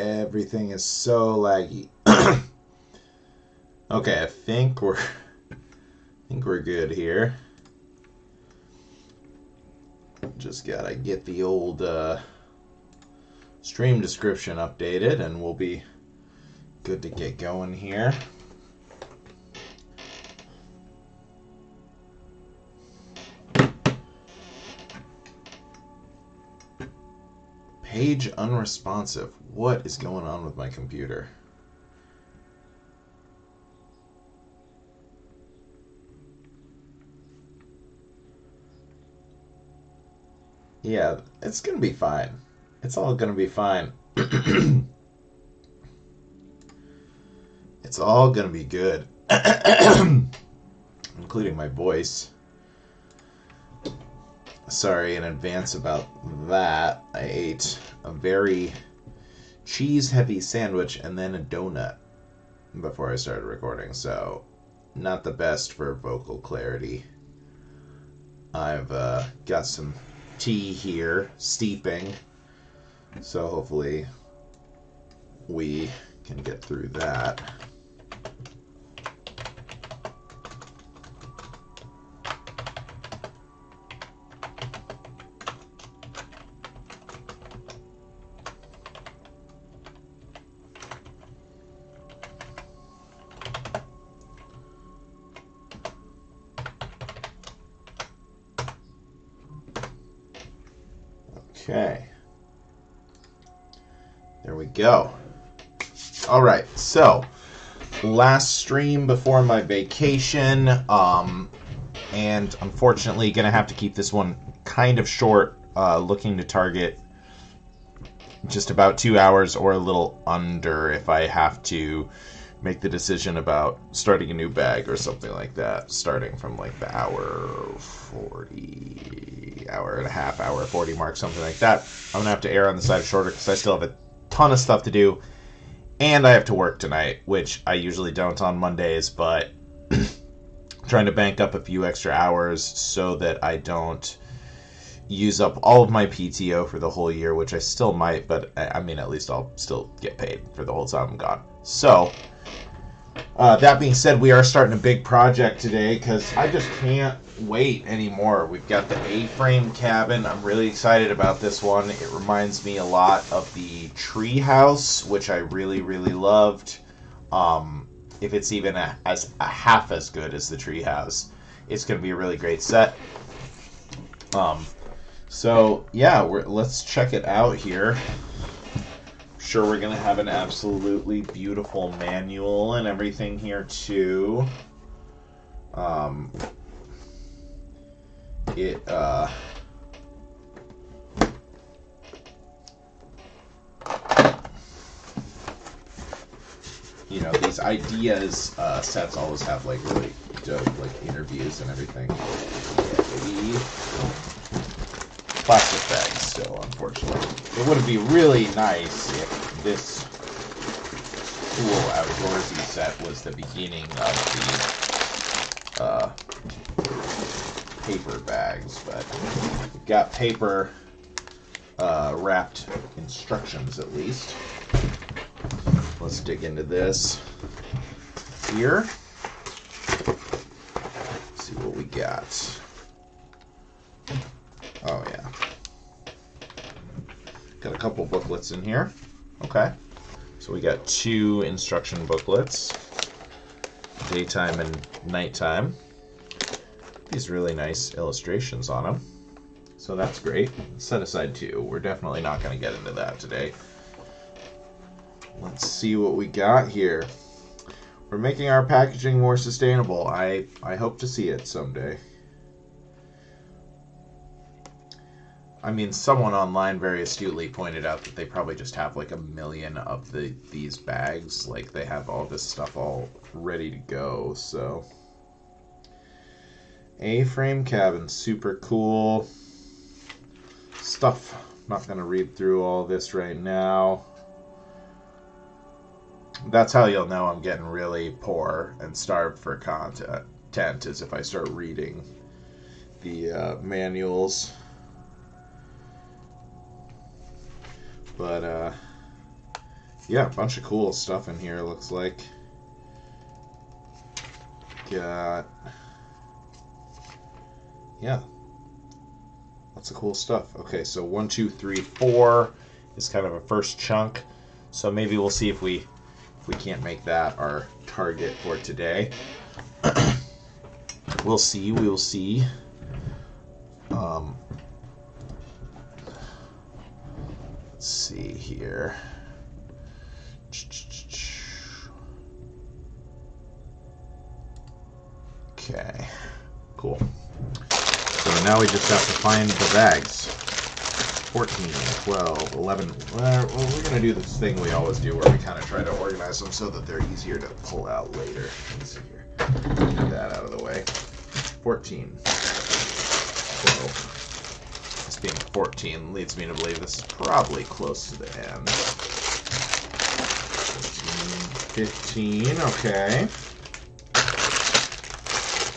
Everything is so laggy. okay, I think we're I think we're good here. Just gotta get the old uh, stream description updated and we'll be good to get going here. Page unresponsive. What is going on with my computer? Yeah, it's gonna be fine. It's all gonna be fine. it's all gonna be good. Including my voice. Sorry in advance about that. I ate a very cheese heavy sandwich and then a donut before I started recording, so not the best for vocal clarity. I've uh, got some tea here steeping, so hopefully we can get through that. Last stream before my vacation, um, and unfortunately, gonna have to keep this one kind of short. Uh, looking to target just about two hours or a little under if I have to make the decision about starting a new bag or something like that, starting from like the hour 40, hour and a half, hour 40 mark, something like that. I'm to have to err on the side of shorter because I still have a ton of stuff to do. And I have to work tonight, which I usually don't on Mondays, but trying to bank up a few extra hours so that I don't use up all of my PTO for the whole year, which I still might, but I mean, at least I'll still get paid for the whole time I'm gone. So, uh, that being said, we are starting a big project today because I just can't wait anymore. We've got the A-frame cabin. I'm really excited about this one. It reminds me a lot of the tree house, which I really, really loved. Um, if it's even a, as a half as good as the tree house, it's going to be a really great set. Um, so yeah, we're let's check it out here. sure we're gonna have an absolutely beautiful manual and everything here too. Um, it uh, you know these ideas uh, sets always have like really dope like interviews and everything. Yeah, plastic bags still, unfortunately. It would be really nice if this cool outdoorsy set was the beginning of the uh, paper bags, but we've got paper uh, wrapped instructions at least. Let's dig into this here. see what we got. Oh, yeah. Got a couple booklets in here. Okay. So we got two instruction booklets. Daytime and nighttime. These really nice illustrations on them. So that's great. Set aside two. We're definitely not going to get into that today. Let's see what we got here. We're making our packaging more sustainable. I, I hope to see it someday. I mean, someone online very astutely pointed out that they probably just have like a million of the these bags. Like they have all this stuff all ready to go. So, A-frame cabin, super cool stuff. I'm not gonna read through all this right now. That's how you'll know I'm getting really poor and starved for content. Is if I start reading the uh, manuals. But, uh, yeah, a bunch of cool stuff in here, looks like. Got. Yeah. Lots of cool stuff. Okay, so one, two, three, four is kind of a first chunk. So maybe we'll see if we if we can't make that our target for today. we'll see. We will see. Um, let's see here. Okay, cool. Now we just have to find the bags. 14, 12, 11. Well, we're going to do this thing we always do where we kind of try to organize them so that they're easier to pull out later. Let's see here. Get that out of the way. 14, 12. This being 14 leads me to believe this is probably close to the end. 15, okay.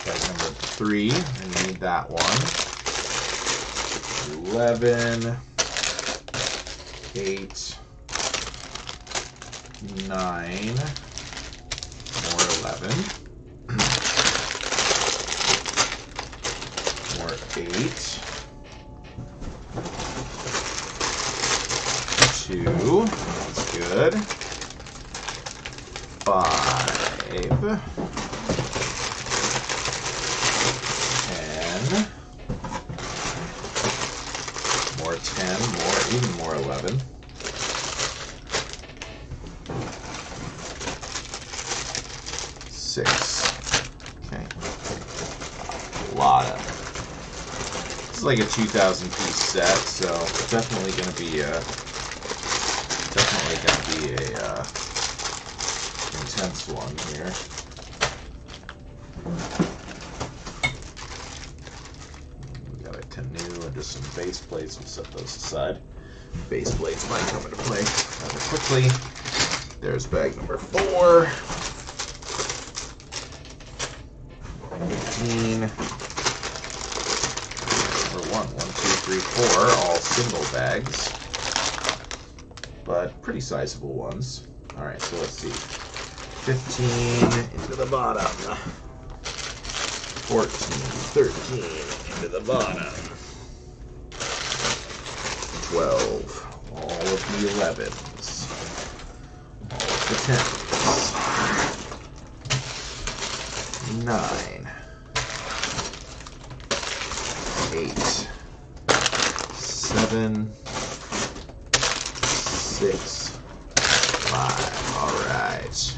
Bag number 3, I need that one. 11, 8, 9, more 11, more 8, 2, that's good, 5, 10, more, even more 11. Six. Okay. A lot of. This is like a 2,000 piece set, so definitely to be a. Definitely to be a uh, intense one here. We got a canoe and just some base plates. We'll set those aside. Base plates might come into play rather quickly. There's bag number four. 18. Number one, one, two, three, four, all single bags. But pretty sizable ones. Alright, so let's see. 15 into the bottom. 14, 13 into the bottom. 12. All of the 11s. All of the 10s. 9. 8. 7. 6. 5. Alright. So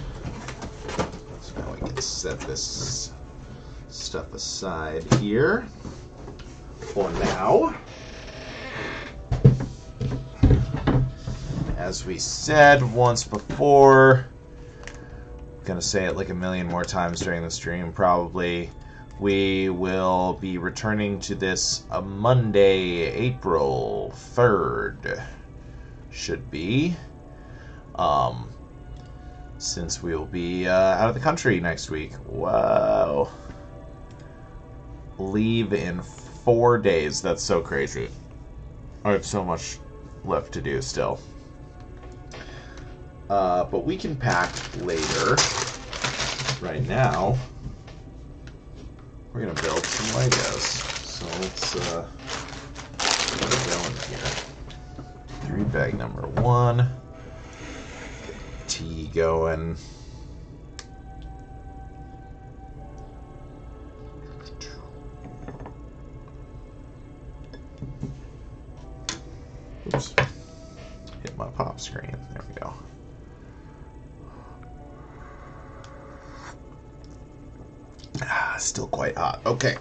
now we can set this stuff aside here for now. As we said once before, I'm gonna say it like a million more times during the stream, probably. We will be returning to this a Monday, April 3rd. Should be. Um, since we will be uh, out of the country next week. Wow. Leave in four days. That's so crazy. I have so much left to do still. Uh, but we can pack later. Right now, we're going to build some Legos. So let's uh, get going here. Three bag number one. T going. Oops. Hit my pop screen. There we go. Ah, still quite hot. Okay.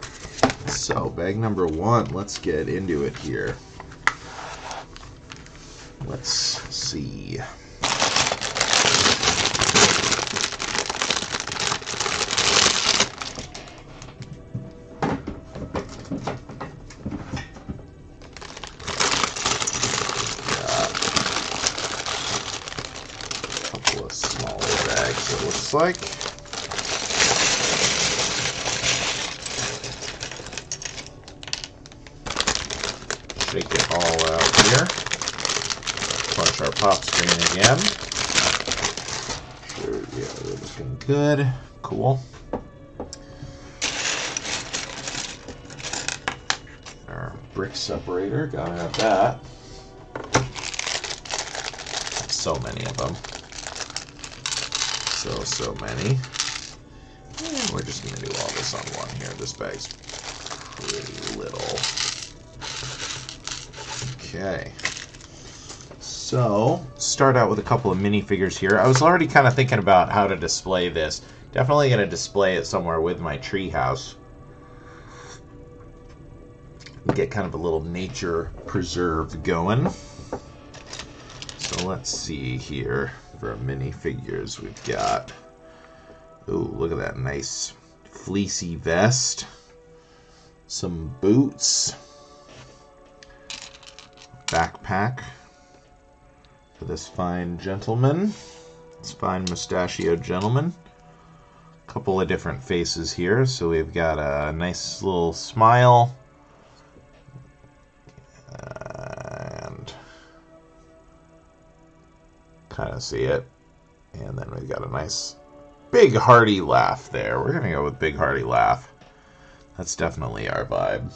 So, bag number one, let's get into it here. Let's see. like. Shake it all out here. Punch our pop screen again. Yeah, looking good. Cool. Our brick separator, gotta have that. So many of them. So, so many. And we're just gonna do all this on one here. This bag's pretty little. Okay. So, start out with a couple of minifigures here. I was already kind of thinking about how to display this. Definitely going to display it somewhere with my treehouse. Get kind of a little nature preserve going. So let's see here for minifigures we've got. Ooh, look at that nice fleecy vest. Some boots. Backpack for this fine gentleman. This fine mustachioed gentleman. A couple of different faces here. So we've got a nice little smile. And kind of see it. And then we've got a nice big hearty laugh there. We're going to go with big hearty laugh. That's definitely our vibe.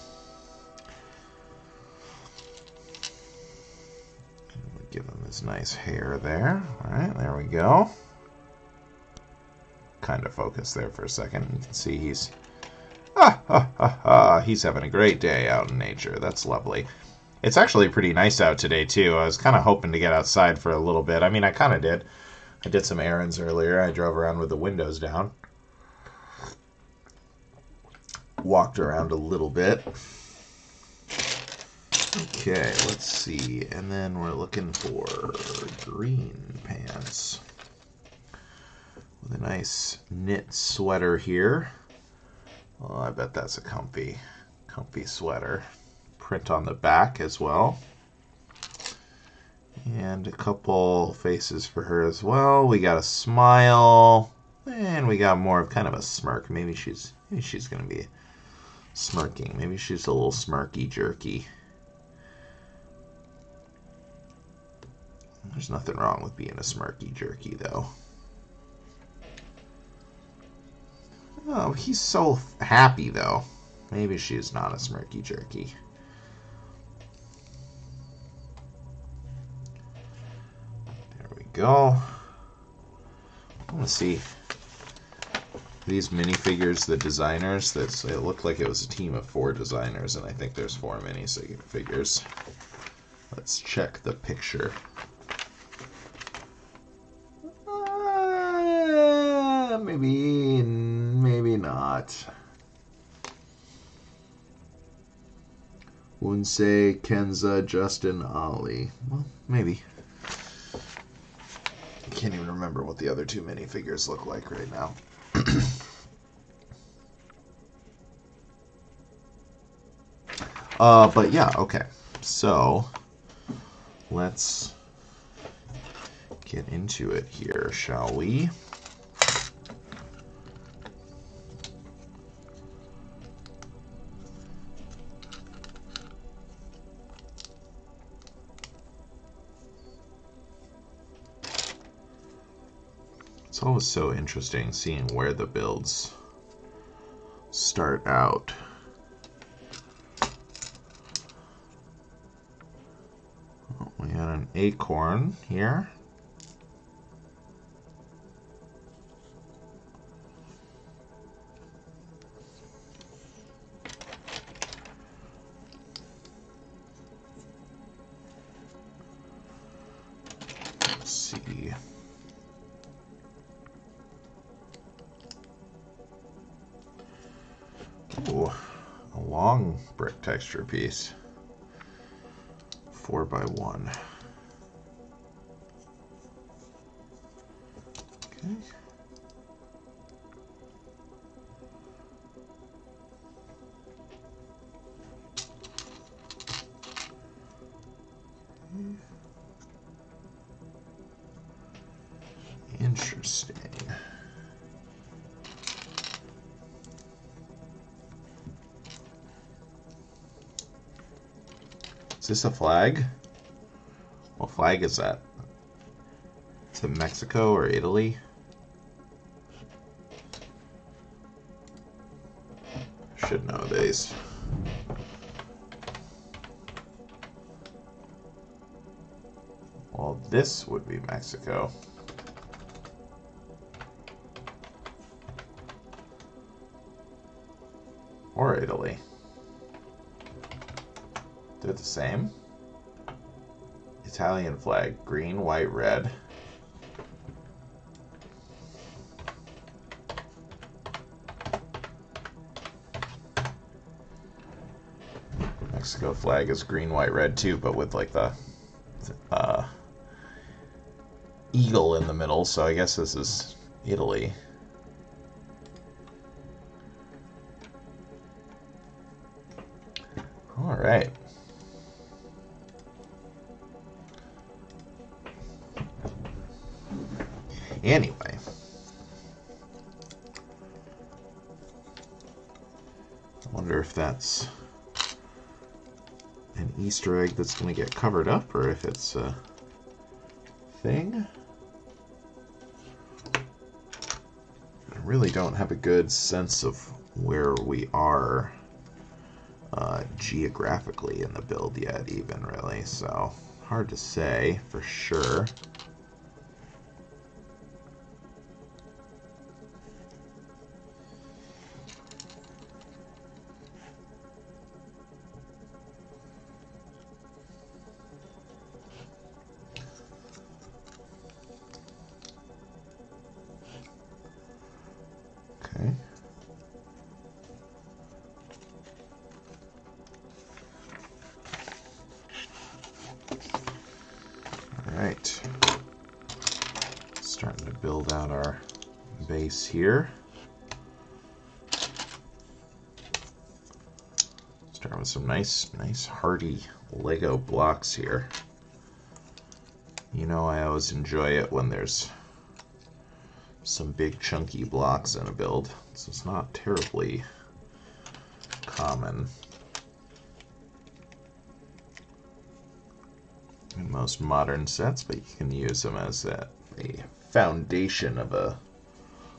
His nice hair there. Alright, there we go. Kind of focus there for a second. You can see he's... Ah, ah, ah, ah, he's having a great day out in nature. That's lovely. It's actually pretty nice out today, too. I was kind of hoping to get outside for a little bit. I mean, I kind of did. I did some errands earlier. I drove around with the windows down. Walked around a little bit. Okay, let's see. And then we're looking for green pants. With a nice knit sweater here. Oh, I bet that's a comfy, comfy sweater. Print on the back as well. And a couple faces for her as well. We got a smile. And we got more of kind of a smirk. Maybe she's maybe she's gonna be smirking. Maybe she's a little smirky jerky. There's nothing wrong with being a smirky jerky, though. Oh, he's so happy, though. Maybe she's not a smirky jerky. There we go. I want to see these minifigures, the designers. That's it looked like it was a team of four designers, and I think there's four minifigures. Let's check the picture. Maybe, maybe not. Wunsei, Kenza, Justin, Ali. Well, maybe. I can't even remember what the other two minifigures look like right now. uh, but yeah, okay. So, let's get into it here, shall we? Always so interesting seeing where the builds start out. Oh, we got an acorn here. Texture piece. Four by one. this a flag? What flag is that? To Mexico or Italy? Should nowadays. Well, this would be Mexico. Flag, green, white, red. Mexico flag is green, white, red too, but with like the uh, eagle in the middle. So I guess this is Italy. Easter egg that's going to get covered up or if it's a thing. I really don't have a good sense of where we are uh, geographically in the build yet, even really. So hard to say for sure. Here. Start with some nice, nice hardy Lego blocks here. You know I always enjoy it when there's some big chunky blocks in a build. So it's not terribly common in most modern sets, but you can use them as a, a foundation of a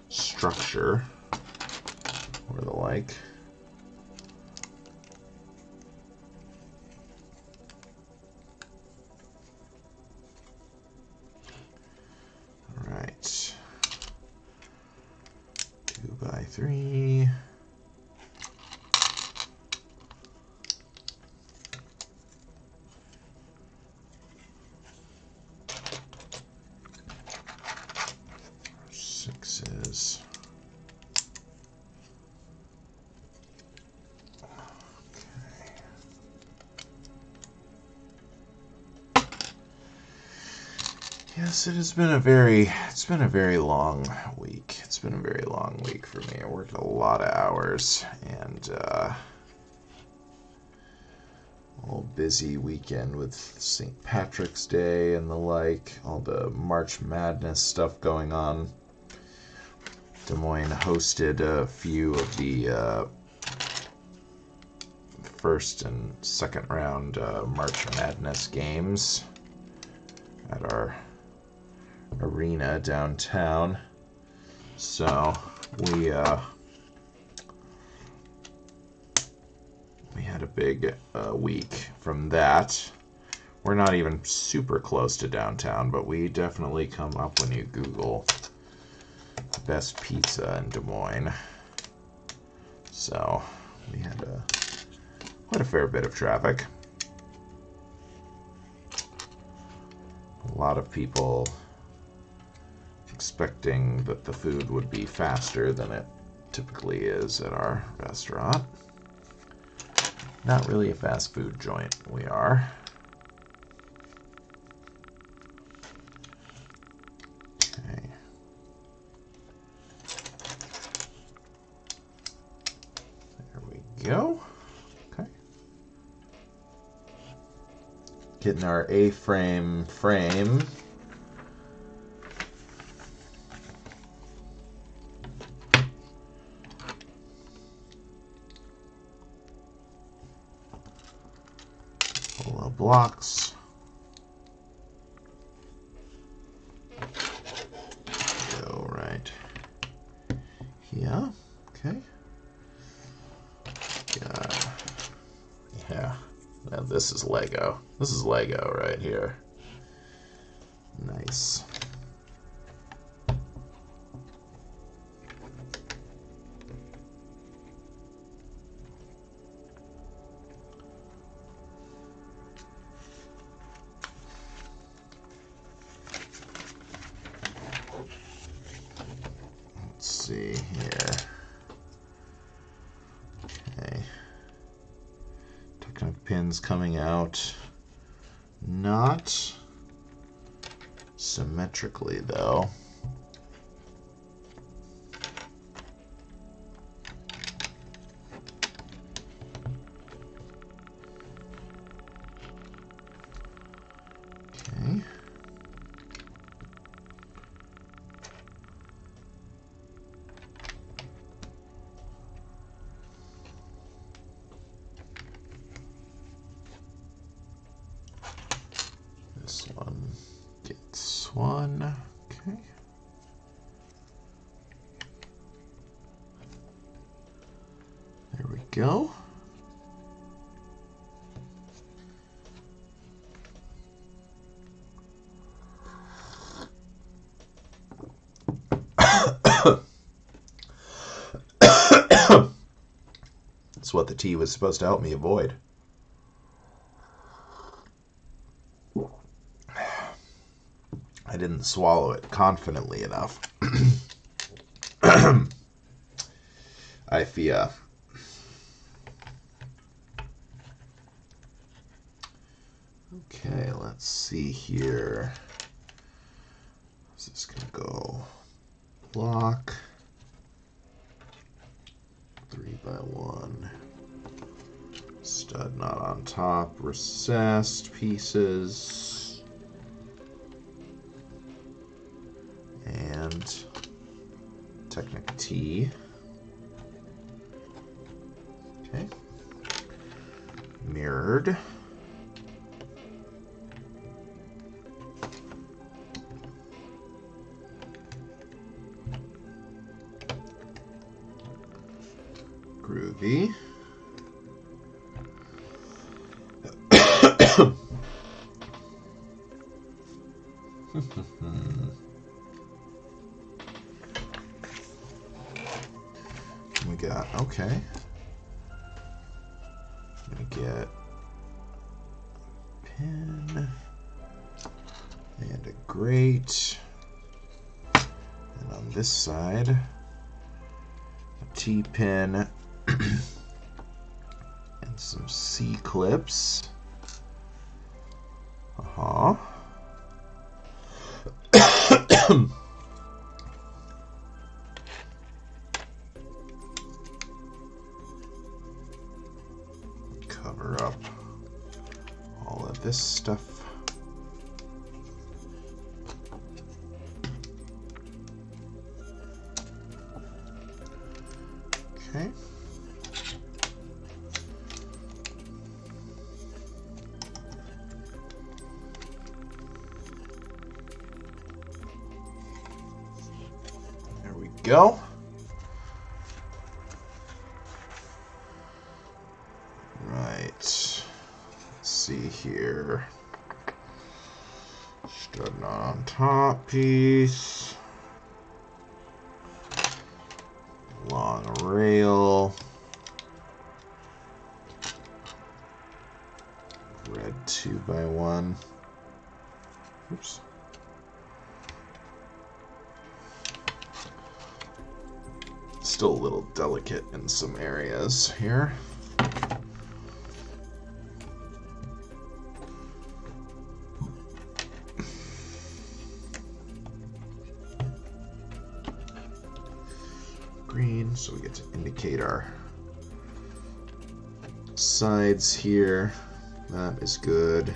structure or the like. It has been a very it's been a very long week. It's been a very long week for me. I worked a lot of hours and uh all busy weekend with St. Patrick's Day and the like, all the March Madness stuff going on. Des Moines hosted a few of the uh, first and second round uh, March Madness games at our arena downtown. So we uh, we had a big uh, week from that. We're not even super close to downtown, but we definitely come up when you Google best pizza in Des Moines. So we had a quite a fair bit of traffic. A lot of people expecting that the food would be faster than it typically is at our restaurant. Not really a fast food joint, we are. There we go. Okay. Getting our A-frame frame. Full blocks. Go right here. Okay. Yeah. Yeah. Now this is Lego. This is Lego right here. What the tea was supposed to help me avoid. I didn't swallow it confidently enough. I fear. Uh, okay, let's see here. Pieces. And Technic T. Okay. Mirrored. T pin and some C clips. Uh huh. Cover up all of this stuff. Go. Right. Let's see here. Stud on top piece. Sides here. That is good.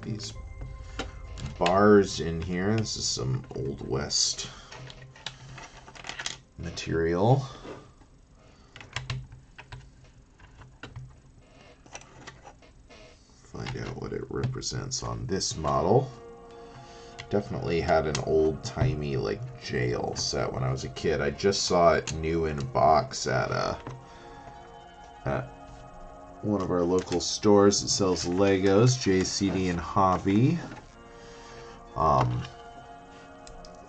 These bars in here. This is some Old West material. Find out what it represents on this model. definitely had an old timey like jail set when I was a kid. I just saw it new in box at a uh, at one of our local stores that sells Legos, JCD and Hobby. Um,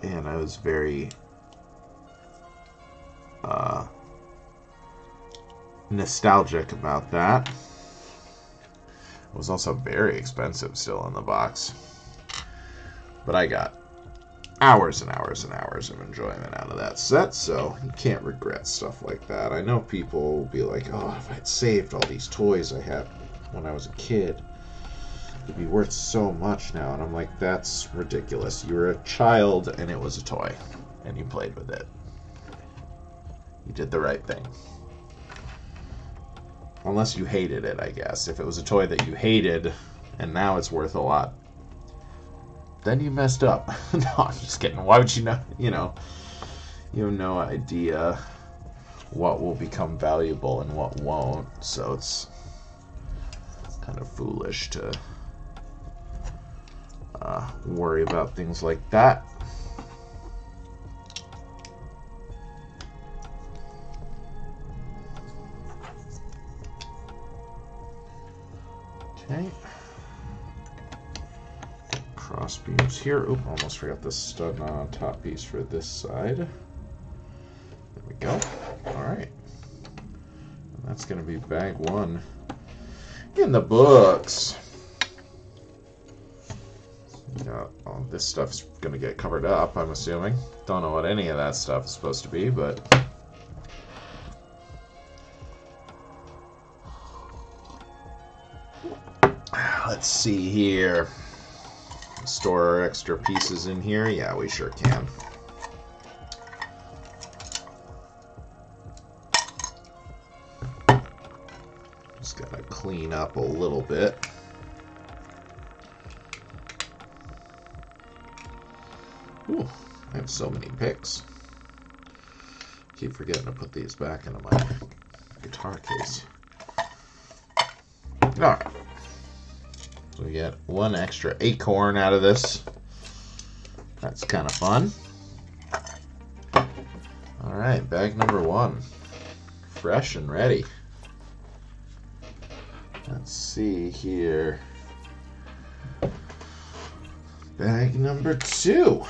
and I was very uh, nostalgic about that. It was also very expensive still in the box. But I got hours and hours and hours of enjoyment out of that set, so you can't regret stuff like that. I know people will be like, oh, if I'd saved all these toys I had when I was a kid, it'd be worth so much now. And I'm like, that's ridiculous. You were a child and it was a toy, and you played with it. You did the right thing. Unless you hated it, I guess. If it was a toy that you hated and now it's worth a lot, then you messed up. no, I'm just kidding. Why would you know? You know, you have no idea what will become valuable and what won't. So it's kind of foolish to uh, worry about things like that. Okay. Cross beams here. Oop, almost forgot the stud on uh, top piece for this side. There we go. Alright. That's going to be bag one in the books. Yeah, all this stuff's going to get covered up, I'm assuming. Don't know what any of that stuff is supposed to be, but Let's see here. Store our extra pieces in here? Yeah, we sure can. Just gotta clean up a little bit. Ooh, I have so many picks. Keep forgetting to put these back into my guitar case. Alright. So we get one extra acorn out of this. That's kind of fun. All right, bag number one. Fresh and ready. Let's see here. Bag number two.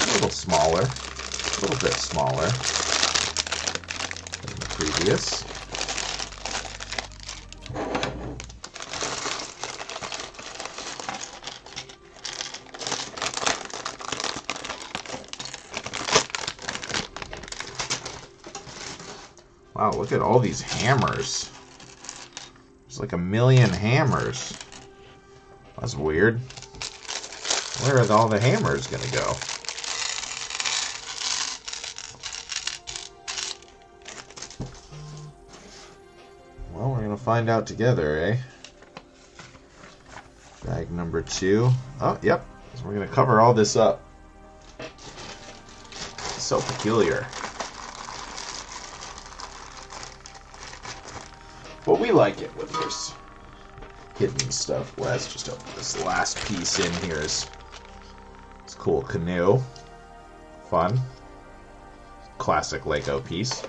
A little smaller. A little bit smaller than the previous. Wow, look at all these hammers. There's like a million hammers. That's weird. Where are all the hammers gonna go? Well, we're gonna find out together, eh? Bag number two. Oh, yep. So we're gonna cover all this up. So peculiar. Like it with this hidden stuff. Let's just open this last piece in here. Is it's cool canoe, fun, classic Lego piece.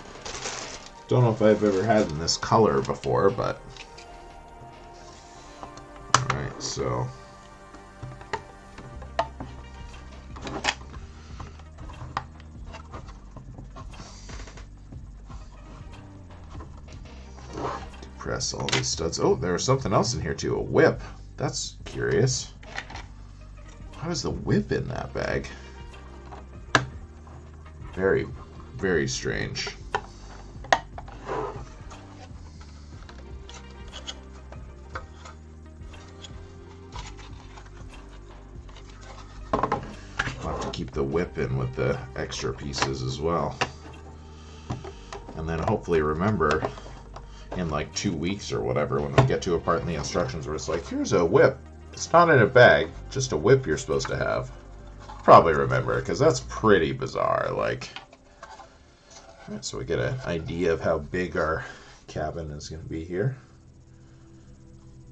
Don't know if I've ever had in this color before, but all right. So all these studs. Oh, there's something else in here too. A whip. That's curious. How is the whip in that bag? Very, very strange. I'll have to keep the whip in with the extra pieces as well. And then hopefully remember in like two weeks or whatever when we get to a part in the instructions where it's like, here's a whip. It's not in a bag, just a whip you're supposed to have. Probably remember because that's pretty bizarre. Like, right, so we get an idea of how big our cabin is going to be here.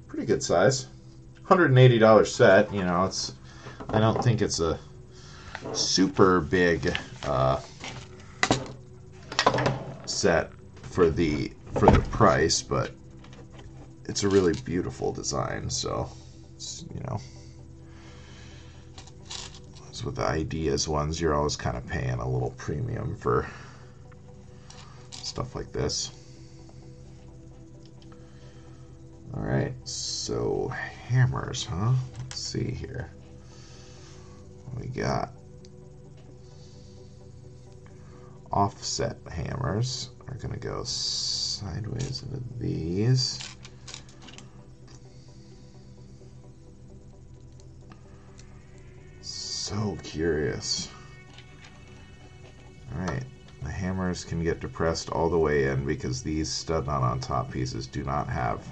Pretty good size. $180 set. You know, it's I don't think it's a super big uh, set for the for the price, but it's a really beautiful design. So, you know, as with the ideas ones, you're always kind of paying a little premium for stuff like this. All right, so hammers, huh? Let's see here. What we got? Offset hammers are going to go sideways into these. So curious. Alright, the hammers can get depressed all the way in because these stud not on top pieces do not have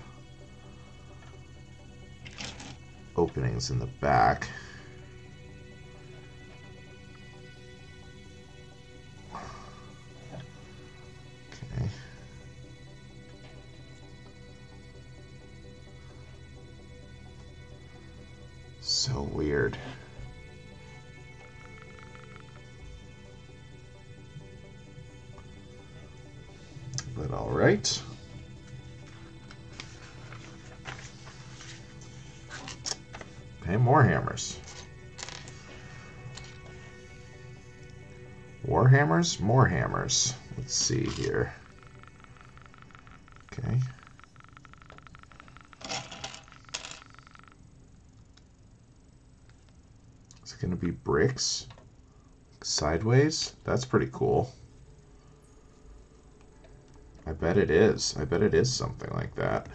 openings in the back. Weird. But all right. Okay, more hammers. War hammers, more hammers. Let's see here. Okay. Is it going to be bricks? Sideways? That's pretty cool. I bet it is. I bet it is something like that.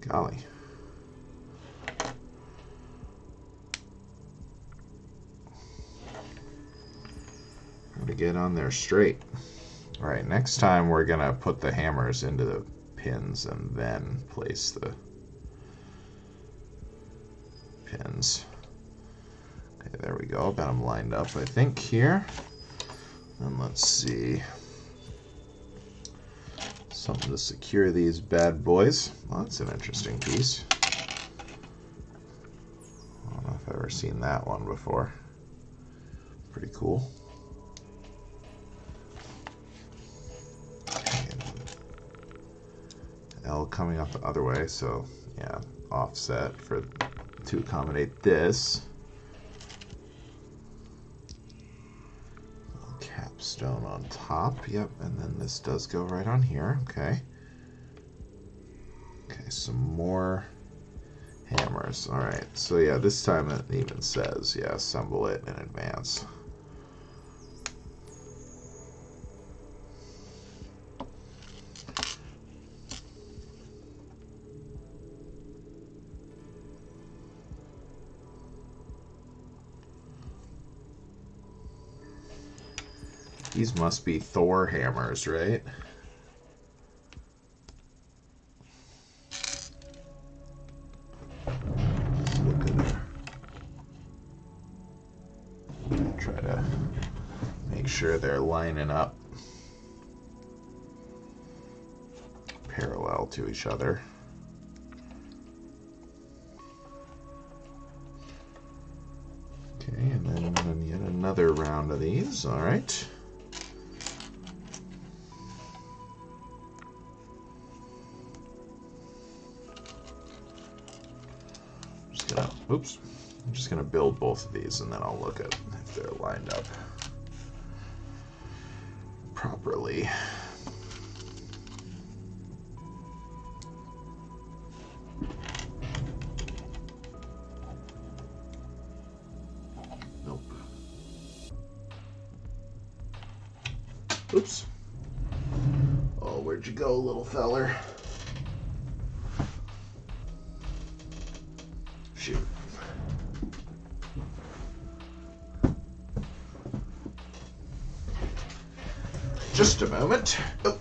Golly. To get on there straight. All right, next time we're gonna put the hammers into the pins and then place the pins. Okay, there we go. Got them lined up, I think, here. And let's see. Something to secure these bad boys. Well, that's an interesting piece. I don't know if I've ever seen that one before. Pretty cool. Coming up the other way, so yeah, offset for to accommodate this. Capstone on top, yep, and then this does go right on here, okay. Okay, some more hammers. Alright, so yeah, this time it even says, yeah, assemble it in advance. These must be Thor hammers, right? Look at it. Try to make sure they're lining up parallel to each other. Okay, and then yet another round of these. All right. Oops. I'm just gonna build both of these and then I'll look at if they're lined up properly. Moment. Oh,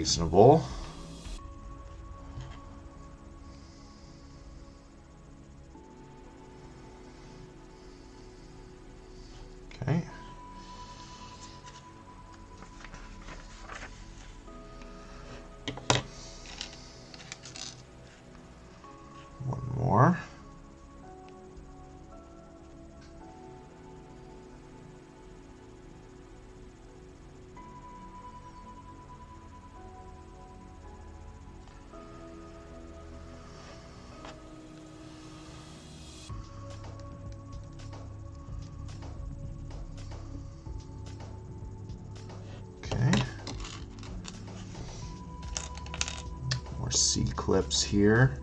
reasonable. Here.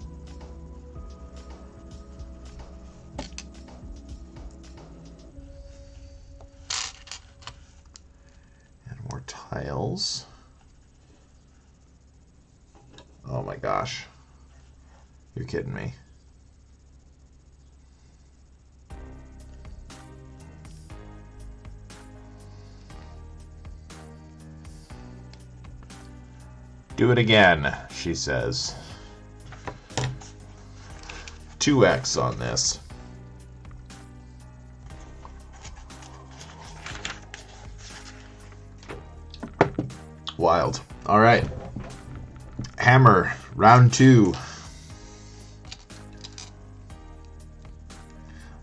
And more tiles. Oh my gosh. You're kidding me. Do it again, she says. 2x on this. Wild. All right. Hammer, round two.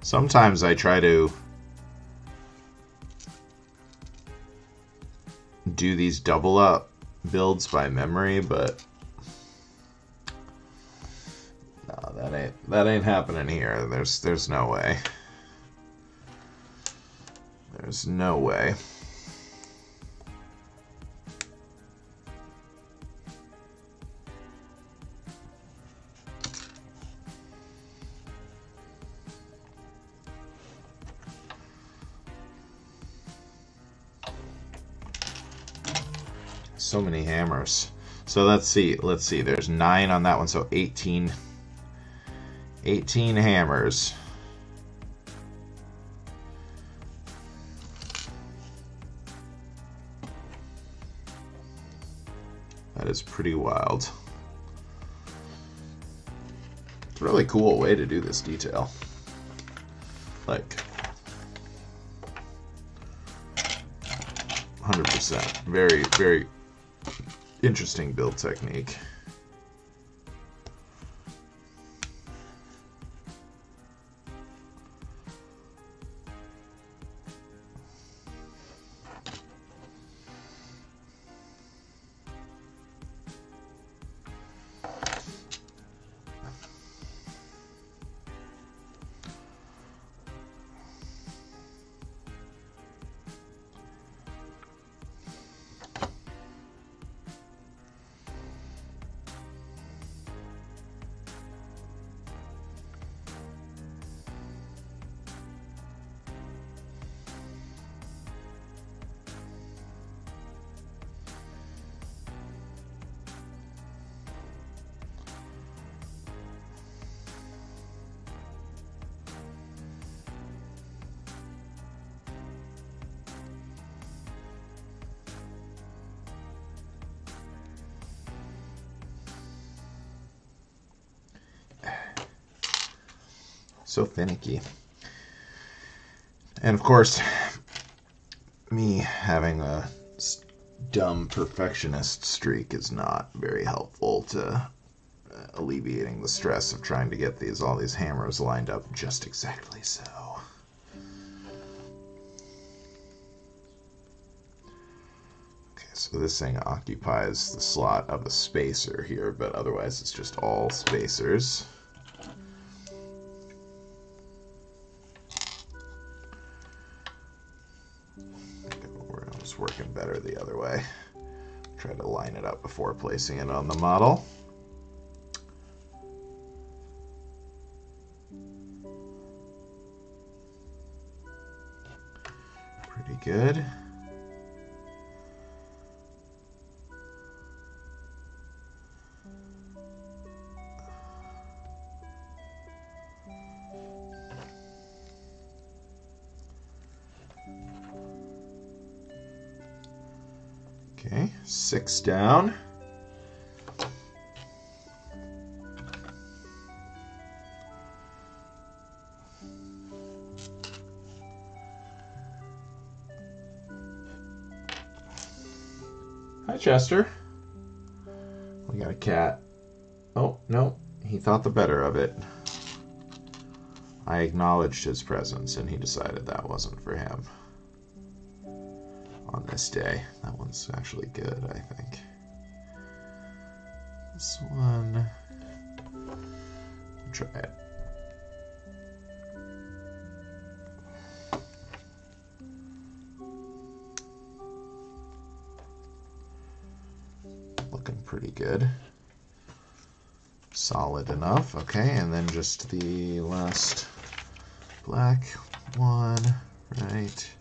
Sometimes I try to do these double up builds by memory, but that ain't happening here. There's there's no way. There's no way. so many hammers. So let's see, let's see. There's nine on that one, so 18, 18 hammers. That is pretty wild. It's a really cool way to do this detail. Like, 100%. Very, very interesting build technique. So finicky. And of course, me having a dumb perfectionist streak is not very helpful to uh, alleviating the stress of trying to get these all these hammers lined up just exactly so. Okay, so this thing occupies the slot of a spacer here, but otherwise it's just all spacers. Try to line it up before placing it on the model. Pretty good. Down. Hi, Chester. We got a cat. Oh, no, he thought the better of it. I acknowledged his presence and he decided that wasn't for him this day. That one's actually good, I think. This one. Try it. Looking pretty good. Solid enough. Okay, and then just the last black one, right?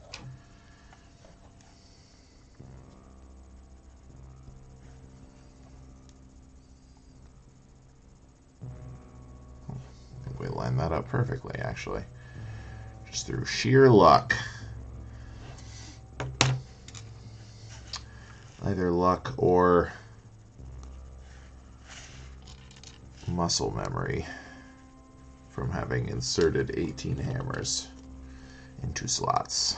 we lined that up perfectly, actually. Just through sheer luck. Either luck or muscle memory from having inserted 18 hammers into slots.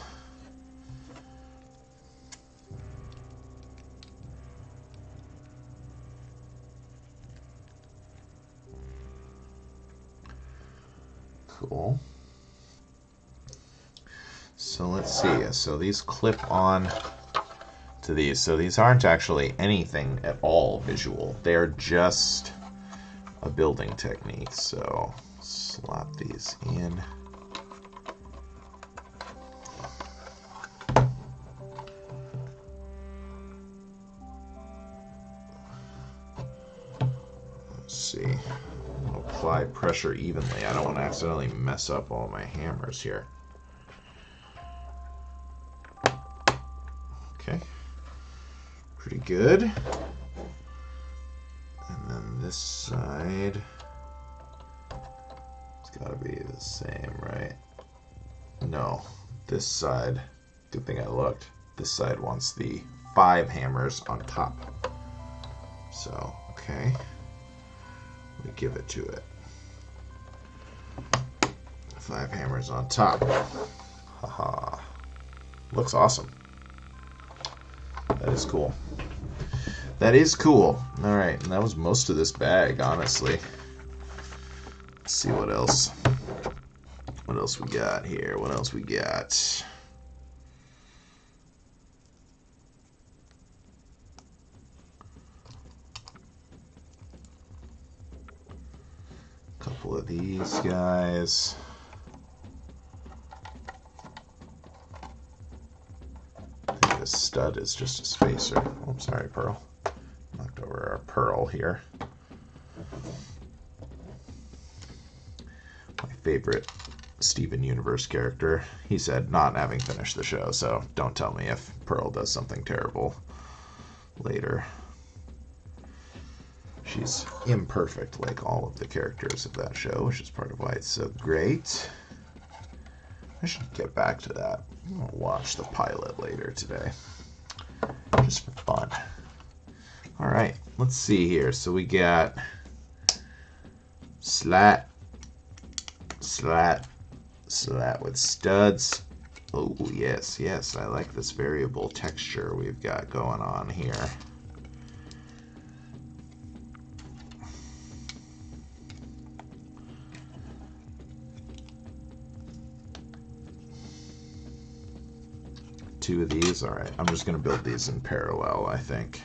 So these clip on to these. So these aren't actually anything at all visual. They're just a building technique. So slot these in. Let's see. Apply pressure evenly. I don't want to accidentally mess up all my hammers here. Good. And then this side. It's got to be the same, right? No. This side. Good thing I looked. This side wants the five hammers on top. So, okay. We give it to it. Five hammers on top. Haha. Looks awesome. That is cool. That is cool. All right, and that was most of this bag, honestly. Let's see what else. What else we got here? What else we got? A couple of these guys. I think this stud is just a spacer. Oh, sorry, Pearl. Knocked over our Pearl here. My favorite Steven Universe character. He said, not having finished the show, so don't tell me if Pearl does something terrible later. She's imperfect, like all of the characters of that show, which is part of why it's so great. I should get back to that. I'll watch the pilot later today, just for fun. All right, let's see here. So we got slat, slat, slat with studs. Oh, yes, yes, I like this variable texture we've got going on here. two of these. All right, I'm just going to build these in parallel, I think.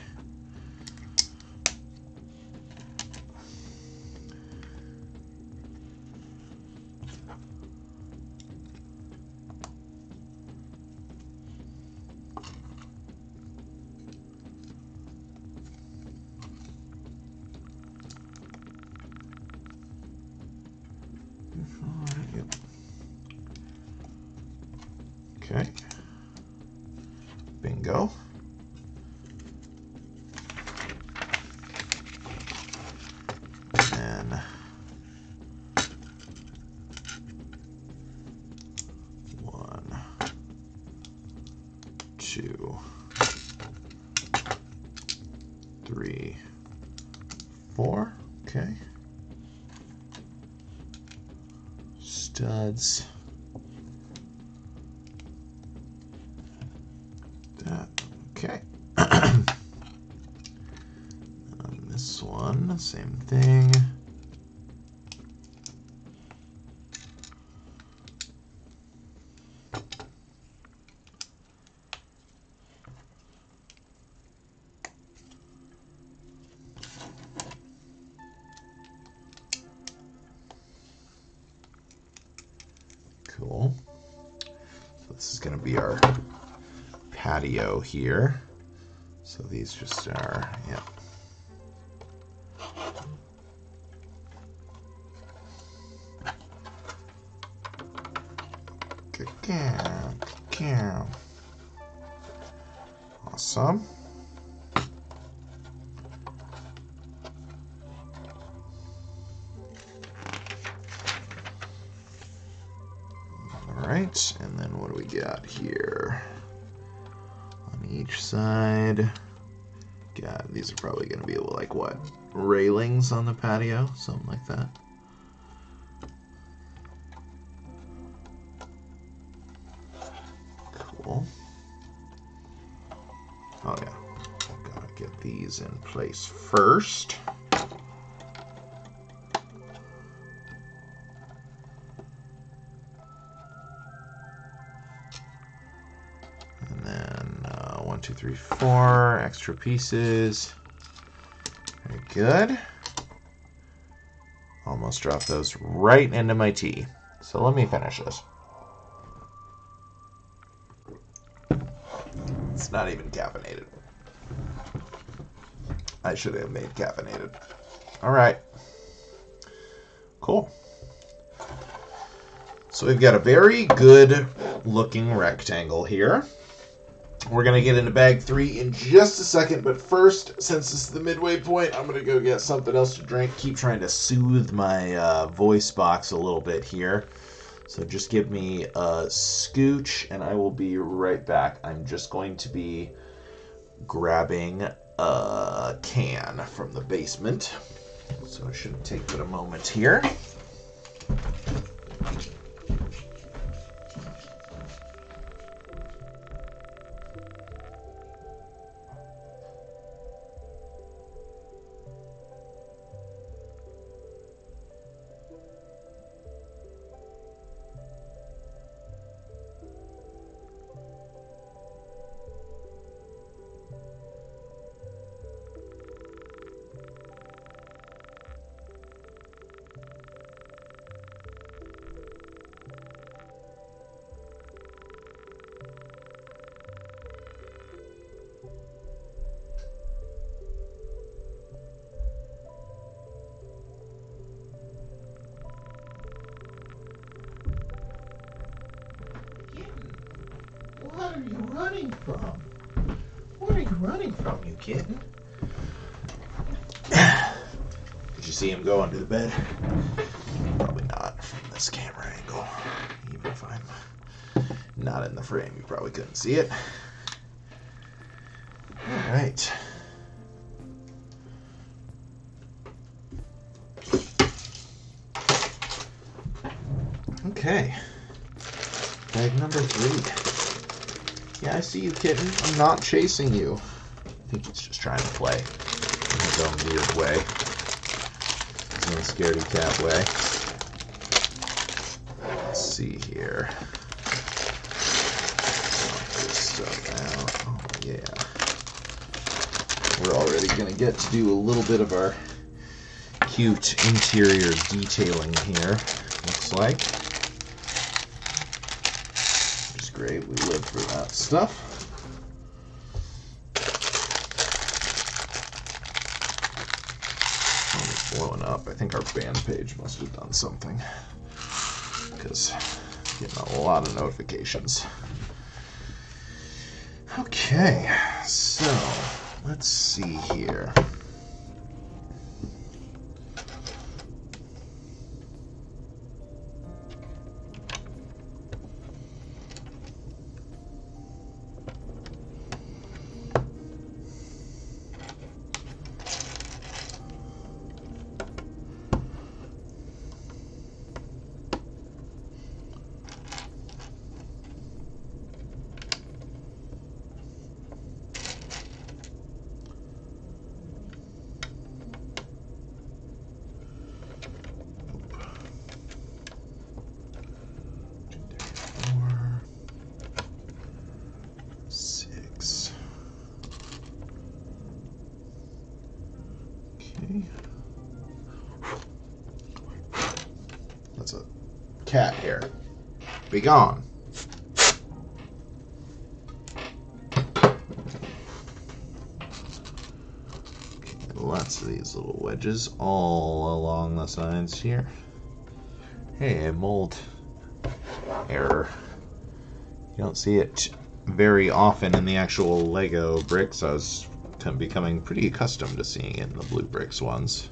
Patio here. So these just are, yeah. Awesome. Patio? Something like that. Cool. Oh yeah, gotta get these in place first. And then uh, one, two, three, four extra pieces. Very good. Almost dropped those right into my tea. So let me finish this. It's not even caffeinated. I should have made caffeinated. All right. Cool. So we've got a very good looking rectangle here. We're going to get into bag three in just a second, but first, since this is the midway point, I'm going to go get something else to drink. Keep trying to soothe my uh, voice box a little bit here. So just give me a scooch, and I will be right back. I'm just going to be grabbing a can from the basement. So it shouldn't take but a moment here. See it. All right. Okay. Bag number three. Yeah, I see you, kitten. I'm not chasing you. I think he's just trying to play in his own weird way. His own scaredy cat way. Let's see here. Knock this stuff out. Oh, yeah. We're already going to get to do a little bit of our cute interior detailing here, looks like. Which is great. We live for that stuff. Oh, blowing up. I think our band page must have done something. Because getting a lot of notifications. Okay, so let's see here. Okay. That's a cat hair. Be gone. lots of wedges all along the sides here. Hey, mold error. You don't see it very often in the actual Lego bricks. I was becoming pretty accustomed to seeing it in the BlueBrixx ones.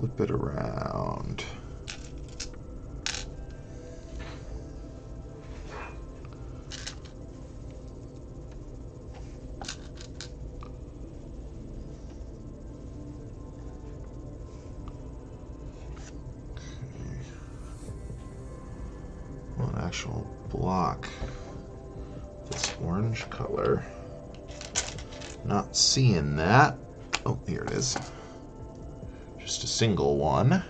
Flip it around. Single one.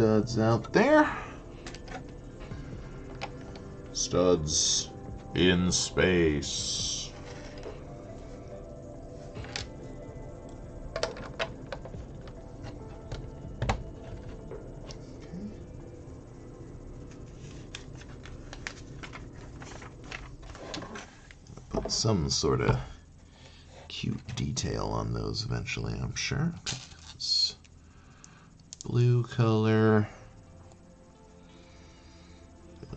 Studs out there. Studs in space. Put some sort of cute detail on those eventually, I'm sure. Okay, blue color.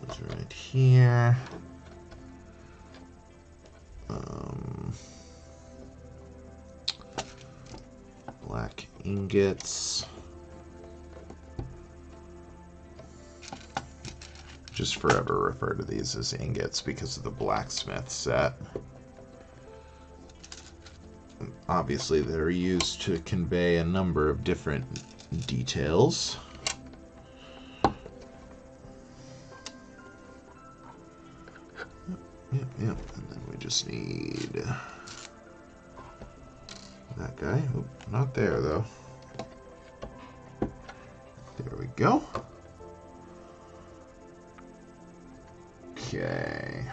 Goes right here. Um, black ingots. Just forever refer to these as ingots because of the blacksmith set obviously they're used to convey a number of different details. Yep, yep, and then we just need that guy. Oop, not there though. There we go. Okay.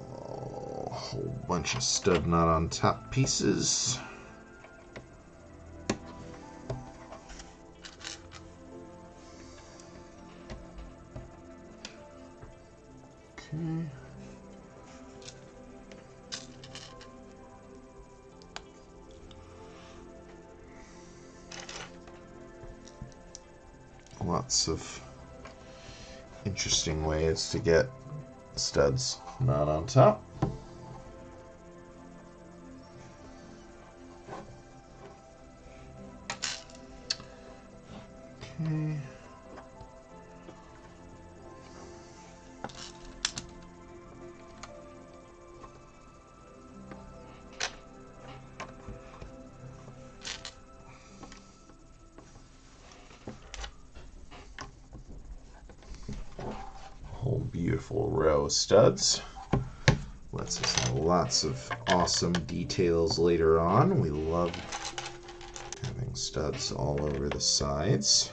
A whole bunch of stud not on top pieces. Okay. Lots of interesting ways to get studs not on top. Studs. Lets us have lots of awesome details later on. We love having studs all over the sides.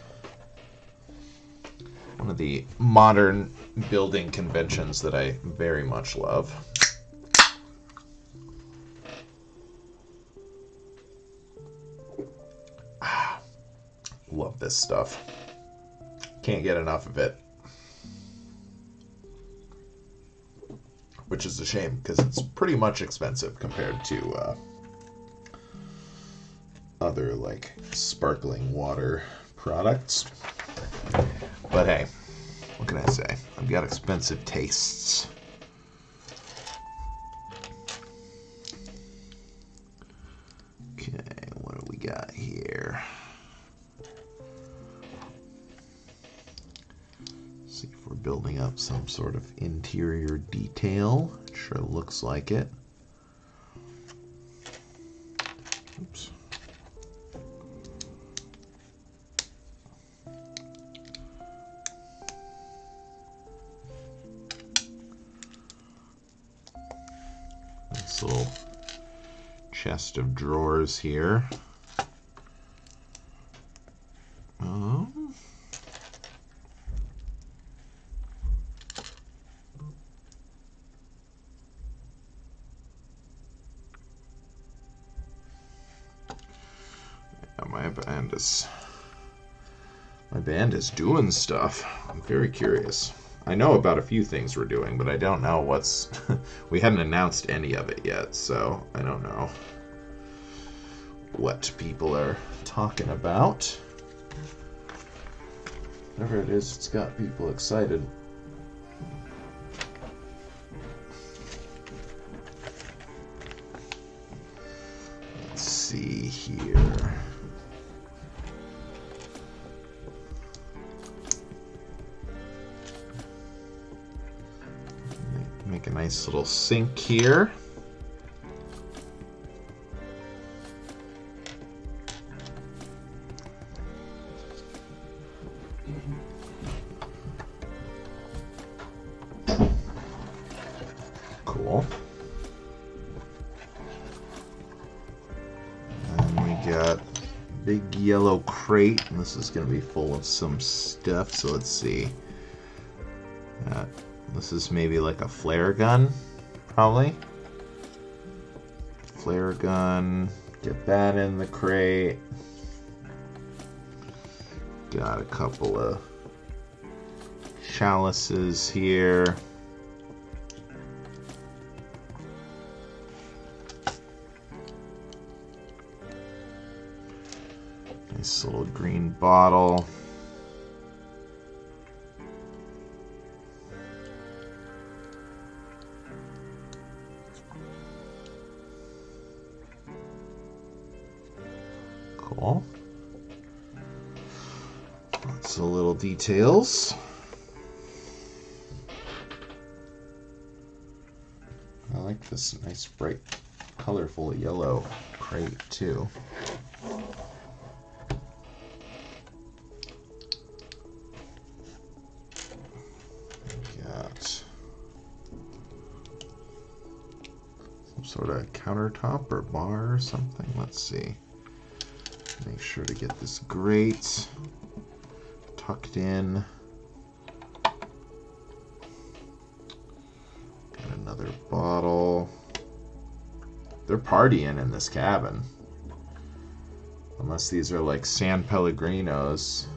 One of the modern building conventions that I very much love. Ah, love this stuff. Can't get enough of it. Which is a shame because it's pretty much expensive compared to uh, other like sparkling water products. But hey, what can I say? I've got expensive tastes. Some sort of interior detail. Sure looks like it. Oops. This little chest of drawers here. Is my band is doing stuff. I'm very curious. I know about a few things we're doing, but I don't know what's. we hadn't announced any of it yet, so I don't know what people are talking about. Whatever it is, it's got people excited. Sink here. Cool. We got big yellow crate, and this is going to be full of some stuff. So let's see. Uh, this is maybe like a flare gun, probably. Flare gun. Get that in the crate. Got a couple of chalices here. Nice little green bottle. Details. I like this nice bright colorful yellow crate too. Got some sort of countertop or bar or something. Let's see. Make sure to get this grate tucked in. Got another bottle. they're partying in this cabin. Unless these are like San Pellegrinos.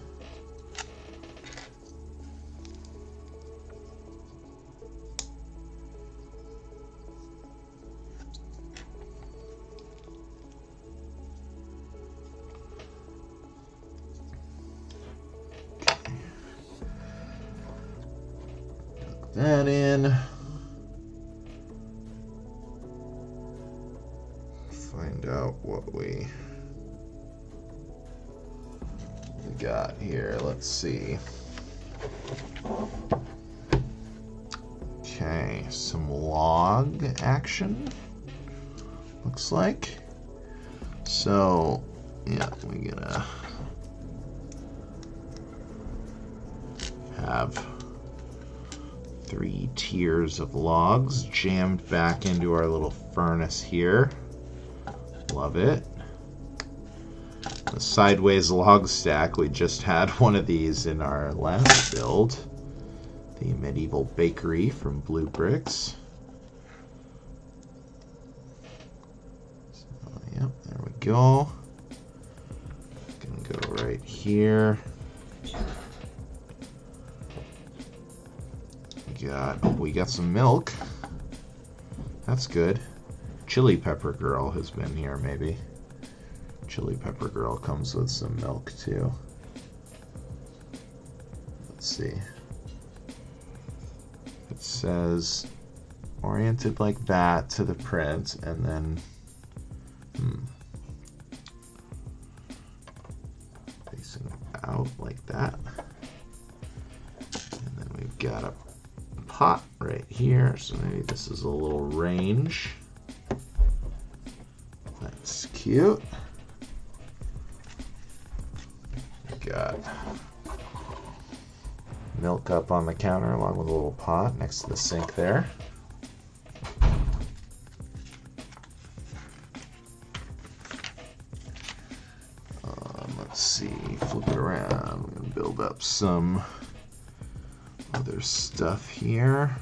Logs jammed back into our little furnace here. Love it. The sideways log stack, we just had one of these in our last build. The medieval bakery from BlueBrixx. Milk. That's good. Chili Pepper Girl has been here, maybe. Chili Pepper Girl comes with some milk too. Let's see. It says oriented like that to the print, and then hmm, facing out like that. And then we've got a pot right here, so maybe this is a little range. That's cute. Got milk up on the counter along with a little pot next to the sink there. Um, let's see, flip it around. and build up some other stuff here.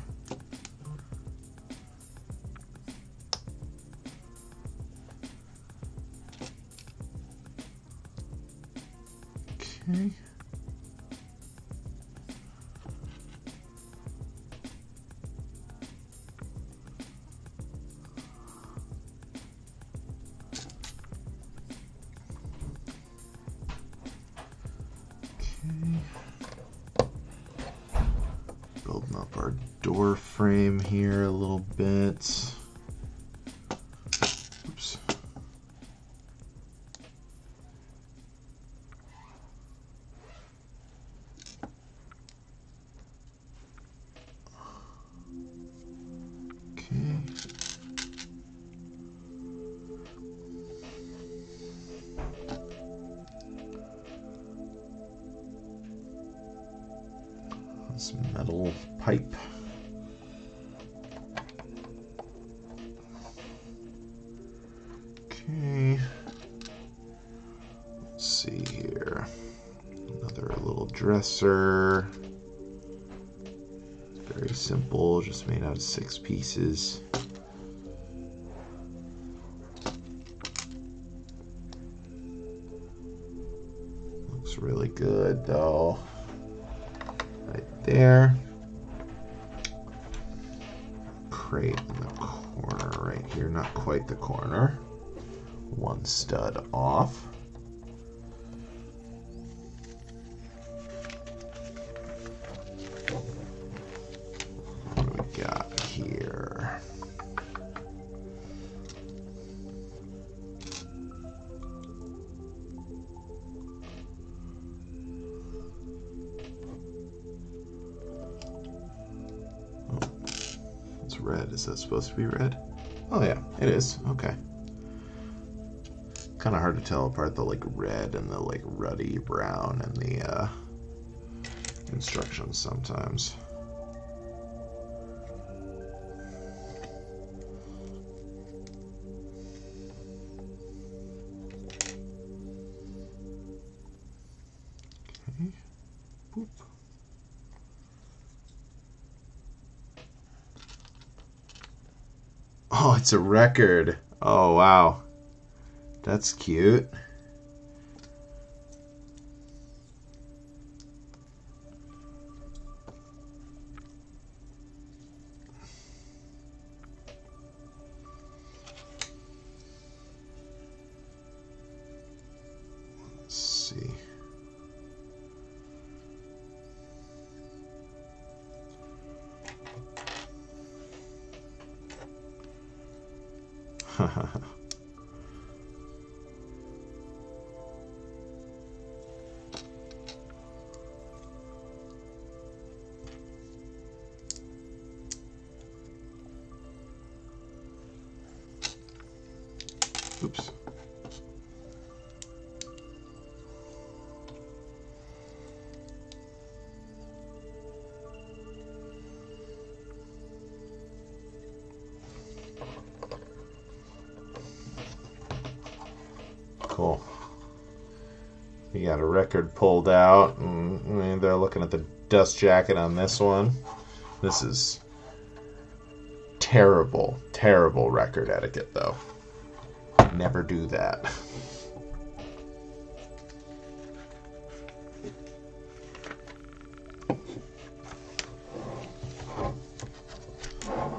Just made out of six pieces. Looks really good though. Right there. Crate in the corner right here, not quite the corner one stud tell apart the like red and the like ruddy brown and the uh, instructions sometimes. Okay. Boop. Oh, it's a record. Oh, wow. That's cute. Pulled out, and they're looking at the dust jacket on this one. This is terrible, terrible record etiquette, though. Never do that.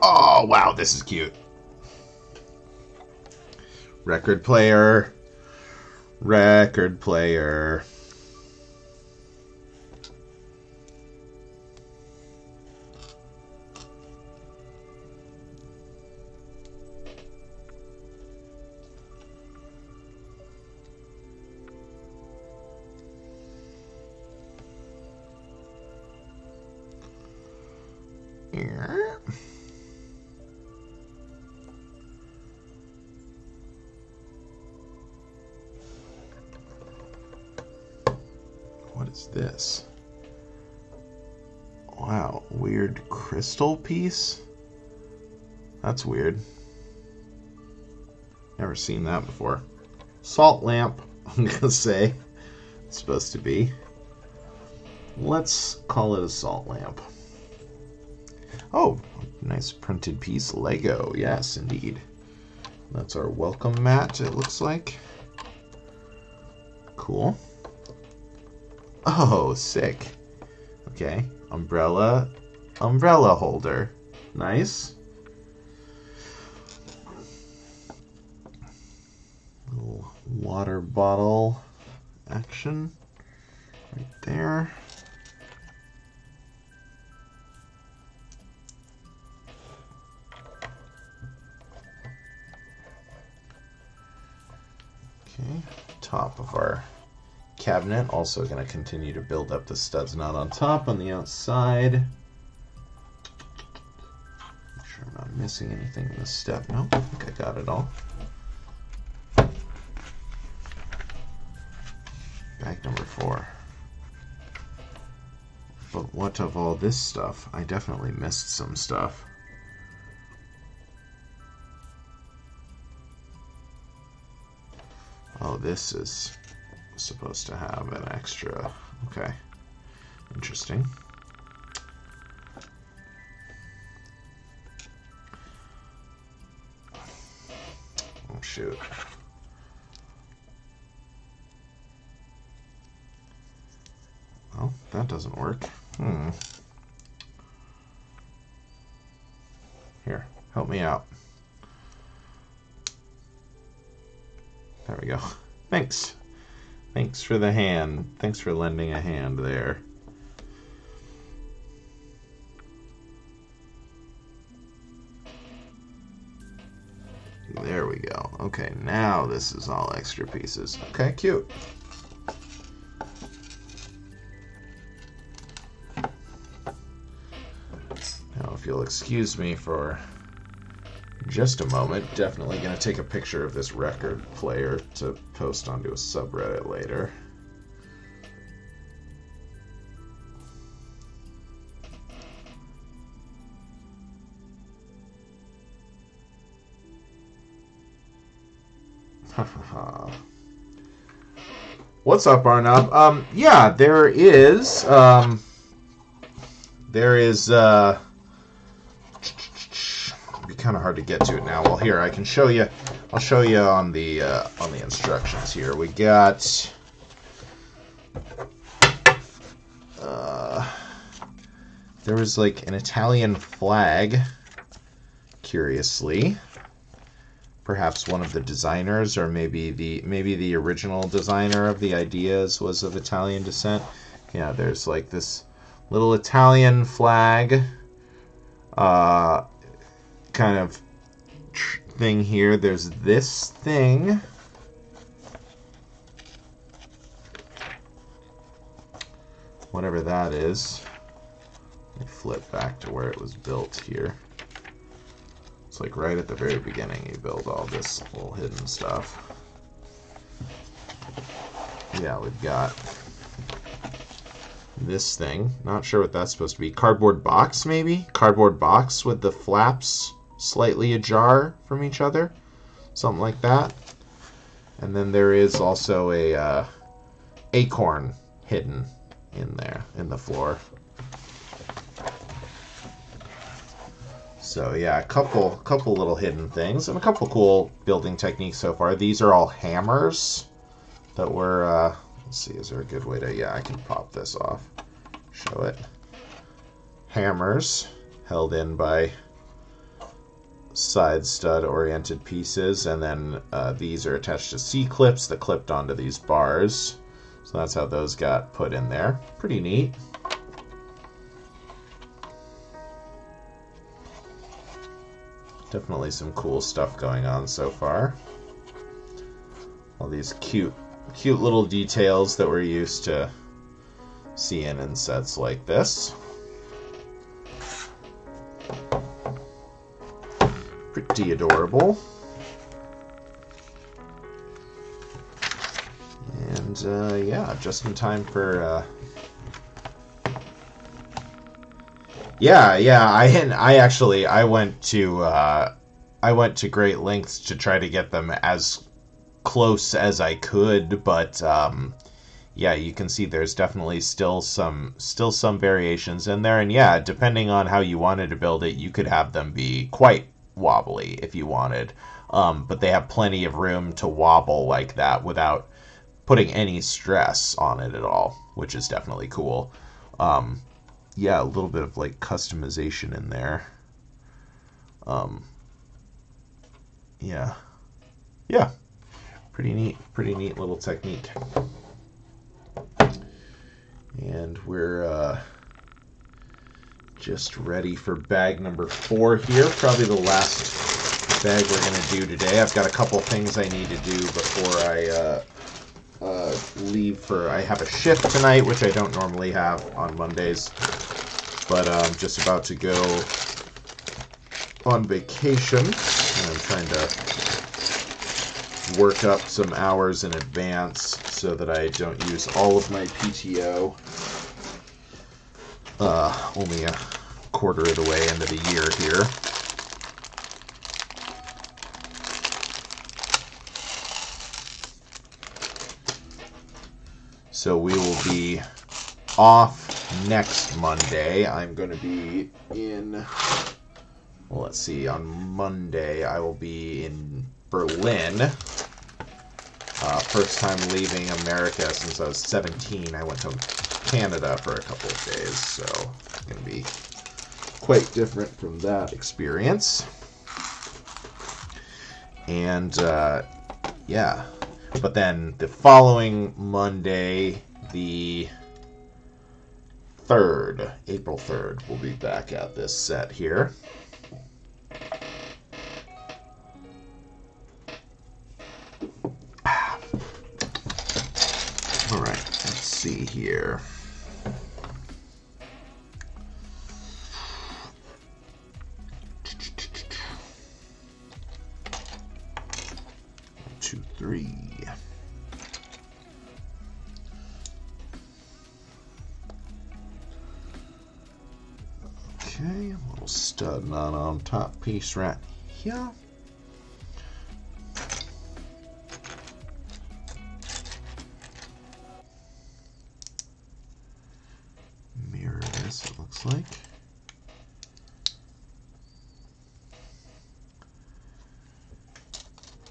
Oh, wow, this is cute. Record player. Record player. Piece? That's weird. Never seen that before. Salt lamp, I'm gonna say. It's supposed to be. Let's call it a salt lamp. Oh, nice printed piece. Lego. Yes, indeed. That's our welcome mat, it looks like. Cool. Oh, sick. Okay. Umbrella. Umbrella holder. Nice. Little water bottle action right there. Okay, top of our cabinet. Also going to continue to build up the studs not on top on the outside. Missing anything in this step. No, I think I got it all. Bag number four. But what of all this stuff? I definitely missed some stuff. Oh, this is supposed to have an extra. Okay. Interesting. Shoot. Well, that doesn't work. Hmm. Here, help me out. There we go. Thanks. Thanks for the hand. Thanks for lending a hand there. Okay, now this is all extra pieces. Okay, cute. Now, if you'll excuse me for just a moment, definitely going to take a picture of this record player to post onto a subreddit later. What's up, Arnab? Um, yeah, there is, um, there is, uh, be kind of hard to get to it now. Well, here I can show you. I'll show you on the uh, on the instructions here. We got. Uh, there was like an Italian flag. Curiously, perhaps one of the designers, or maybe the maybe the original designer of the ideas was of Italian descent. Yeah, there's like this little Italian flag uh, kind of thing here. There's this thing. Whatever that is. Let me flip back to where it was built here. It's like right at the very beginning you build all this little hidden stuff. Yeah, we've got this thing. Not sure what that's supposed to be. Cardboard box, maybe? Cardboard box with the flaps slightly ajar from each other. Something like that. And then there is also a uh, acorn hidden in there, in the floor. So yeah, a couple a couple little hidden things and a couple cool building techniques so far. These are all hammers that were uh, Let's see, is there a good way to, yeah, I can pop this off. Show it. Hammers held in by side stud oriented pieces and then uh, these are attached to C-clips that clipped onto these bars. So that's how those got put in there. Pretty neat. Definitely some cool stuff going on so far. All these cute cute little details that we're used to seeing in sets like this. Pretty adorable. And uh, yeah, just in time for. Uh... Yeah, yeah. I and I actually I went to uh, I went to great lengths to try to get them as close as I could, but um, yeah, you can see there's definitely still some still some variations in there, and yeah, depending on how you wanted to build it, you could have them be quite wobbly if you wanted. Um, but they have plenty of room to wobble like that without putting any stress on it at all, which is definitely cool. Um, yeah, a little bit of like customization in there. Um, yeah, yeah, pretty neat, pretty neat little technique. And we're uh, just ready for bag number four here. Probably the last bag we're to do today. I've got a couple things I need to do before I uh, uh, leave for... I have a shift tonight, which I don't normally have on Mondays. But I'm just about to go on vacation. And I'm trying to work up some hours in advance so that I don't use all of my PTO. Uh, only a quarter of the way into the year here. So we will be off next Monday. I'm going to be in, well, let's see, on Monday I will be in Berlin. Uh, first time leaving America since I was 17. I went to Canada for a couple of days, so it's going to be quite different from that experience. And uh, yeah, but then the following Monday, the 3rd, April 3rd, we'll be back at this set here. All right, let's see here. Two, three. stud nut on top piece right here. Mirror this, it looks like.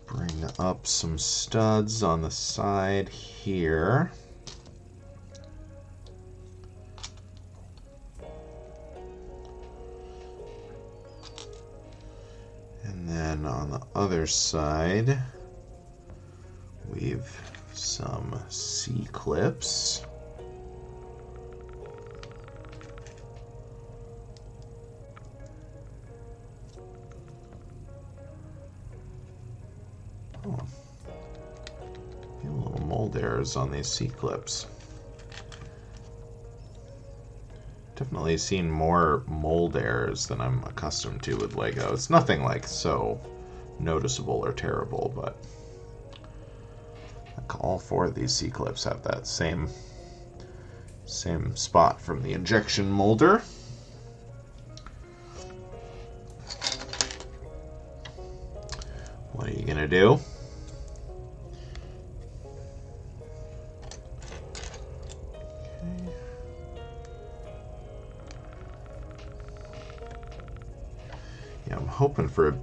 Bring up some studs on the side here. Other side, we've some C-clips. Oh. A little mold errors on these C-clips. Definitely seen more mold errors than I'm accustomed to with Lego. It's nothing like so noticeable or terrible, but all four of these C-clips have that same same spot from the injection molder. What are you gonna do?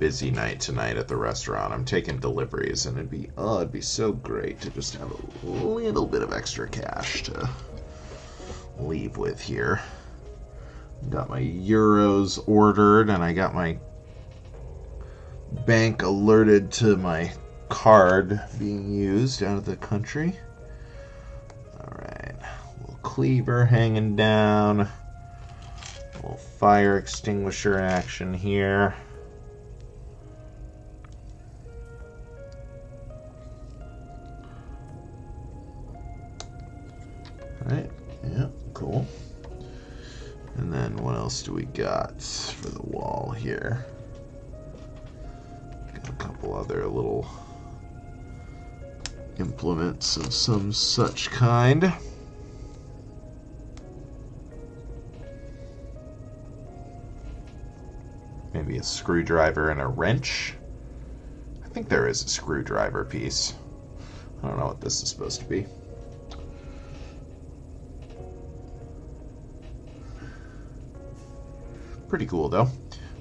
Busy night tonight at the restaurant. I'm taking deliveries, and it'd be oh, it'd be so great to just have a little bit of extra cash to leave with here. Got my euros ordered, and I got my bank alerted to my card being used out of the country. All right, little cleaver hanging down. Little fire extinguisher action here. Of some such kind. Maybe a screwdriver and a wrench. I think there is a screwdriver piece. I don't know what this is supposed to be. Pretty cool, though.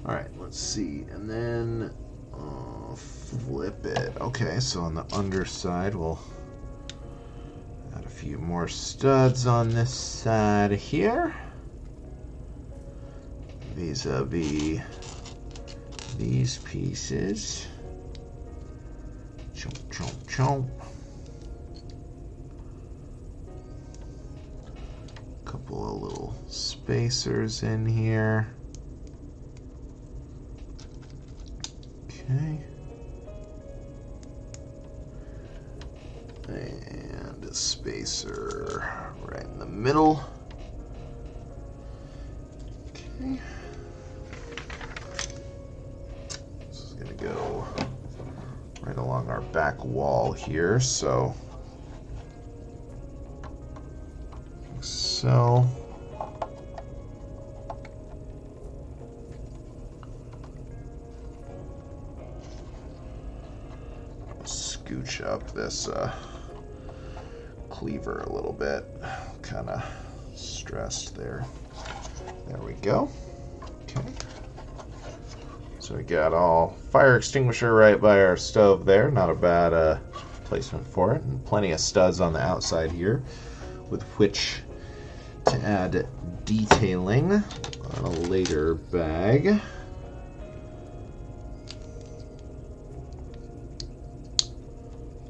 All right, let's see. And then uh, flip it. Okay, so on the underside, we'll more studs on this side here. Vis-a-vis these pieces. Chomp, chomp, chomp. Couple of little spacers in here. Along our back wall here, so so. scooch up this uh, cleaver a little bit. Kind of stressed there. There we go. So we got all fire extinguisher right by our stove there. Not a bad uh, placement for it. And plenty of studs on the outside here with which to add detailing on a later bag.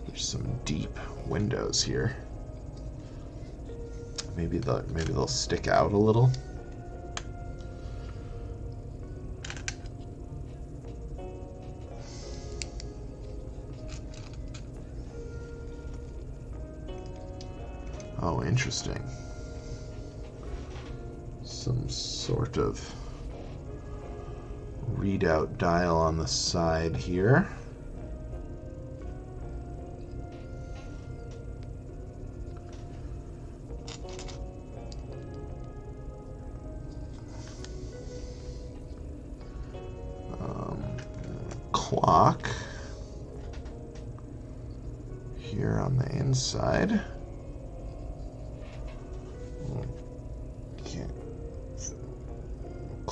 There's some deep windows here. Maybe they'll, maybe they'll stick out a little. Interesting. Some sort of readout dial on the side here.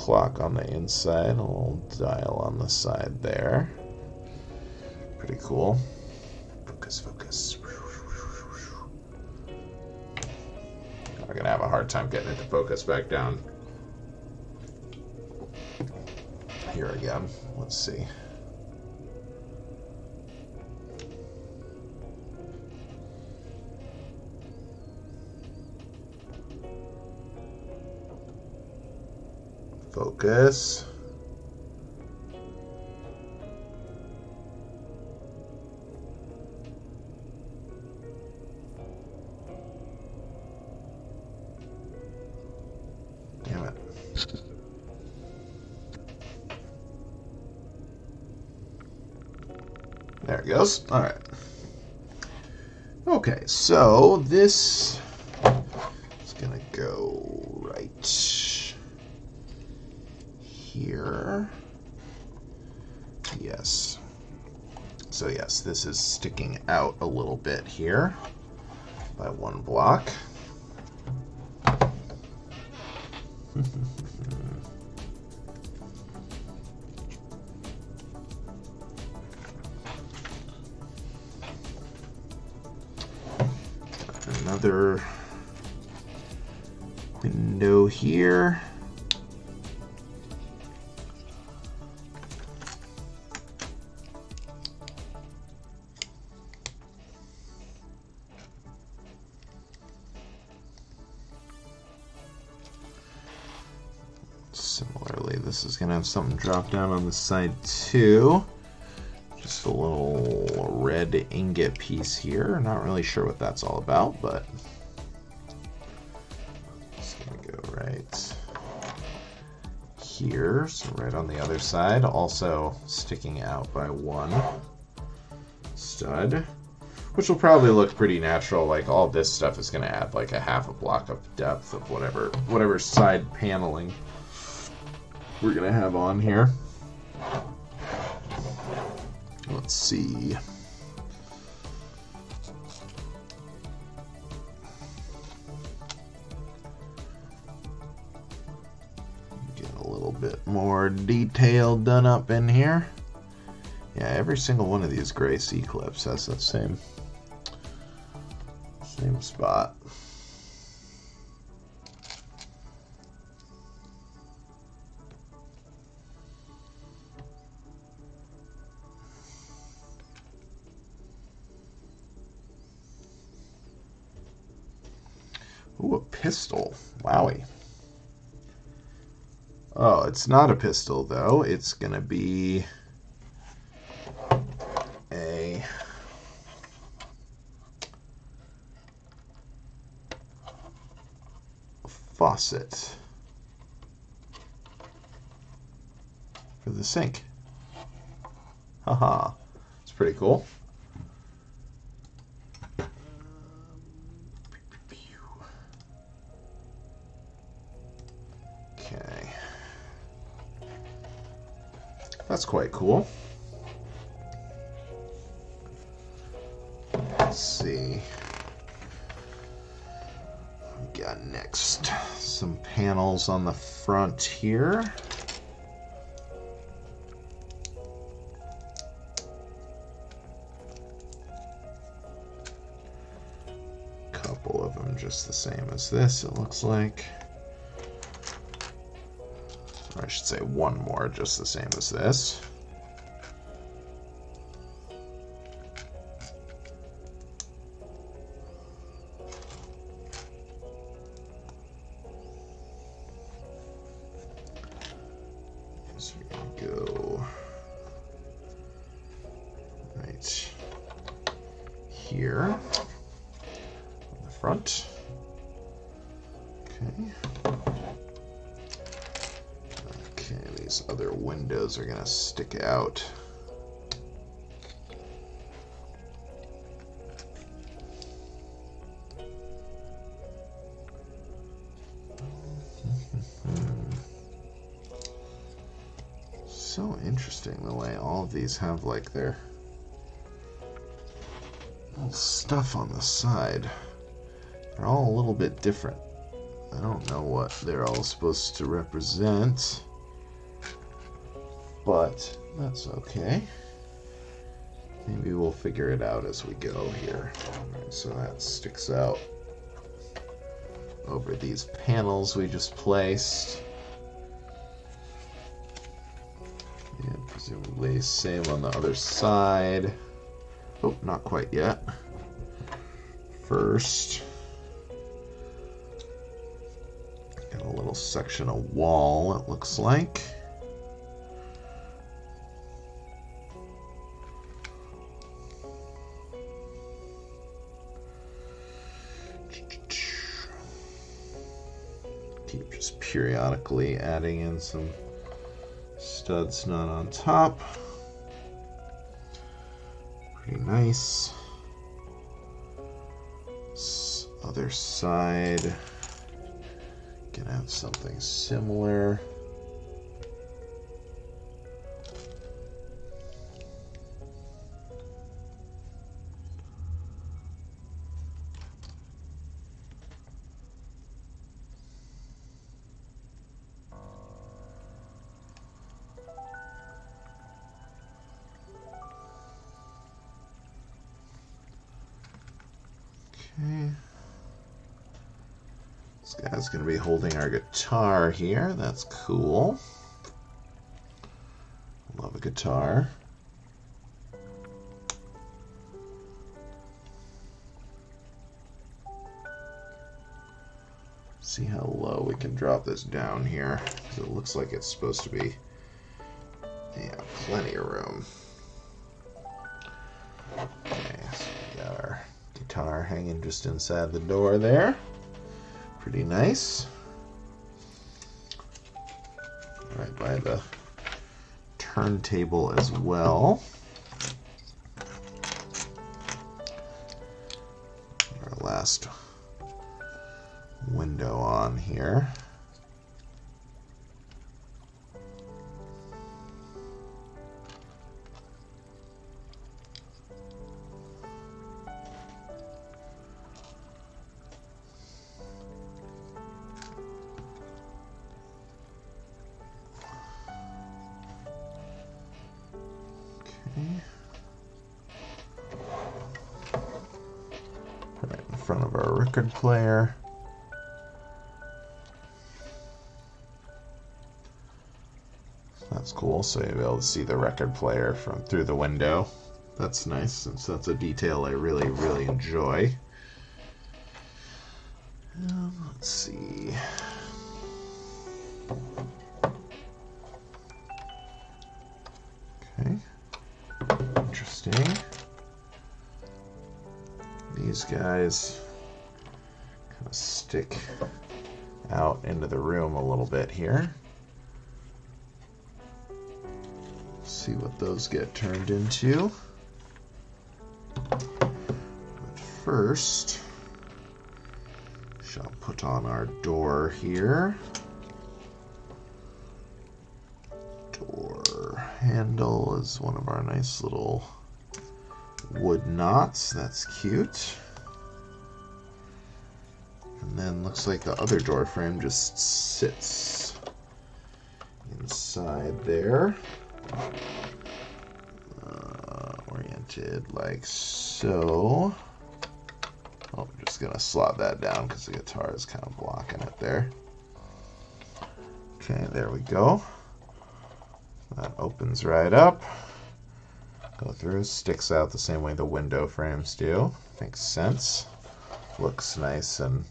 Clock on the inside, a little dial on the side there. Pretty cool. focus, focus. I'm gonna have a hard time getting it to focus back down. Here again. Let's see. Focus. Damn it. There it goes. All right. Okay, so this is gonna go right here. Yes. So yes, this is sticking out a little bit here by one block. This is to have something drop down on the side too. Just a little red ingot piece here. Not really sure what that's all about, but it's to go right here. So right on the other side, also sticking out by one stud, which will probably look pretty natural. Like all this stuff is going to add like a half a block of depth of whatever whatever side paneling we're gonna have on here. Let's see. Get a little bit more detail done up in here. Yeah, every single one of these gray C clips has the same same spot. It's not a pistol, though. It's going to be a... faucet for the sink. Haha. It's pretty cool. Quite cool. Let's see. We got next some panels on the front here. Couple of them just the same as this, it looks like. I should say one more, just the same as this. Have like their little stuff on the side. They're all a little bit different. I don't know what they're all supposed to represent, but that's okay. Maybe we'll figure it out as we go here. so that sticks out over these panels we just placed. Presumably same on the other side. Oh, not quite yet. First, got a little section of wall, it looks like. Keep just periodically adding in some studs not on top. Pretty nice. Other side, can add something similar. Holding our guitar here. That's cool. Love a guitar. See how low we can drop this down here. It looks like it's supposed to be yeah, plenty of room. Okay, so we got our guitar hanging just inside the door there. Pretty nice. By the turntable as well. Our last window on here. So you'll be able to see the record player from through the window. That's nice, since that's a detail I really, really enjoy. Um, let's see. Okay. Interesting. These guys kind of stick out into the room a little bit here. See what those get turned into. But first, shall put on our door here. Door handle is one of our nice little wood knots. That's cute. And then looks like the other door frame just sits inside there. Like so. Oh, I'm just gonna slot that down because the guitar is kind of blocking it there. Okay, there we go. That opens right up. Go through, sticks out the same way the window frames do. Makes sense. Looks nice and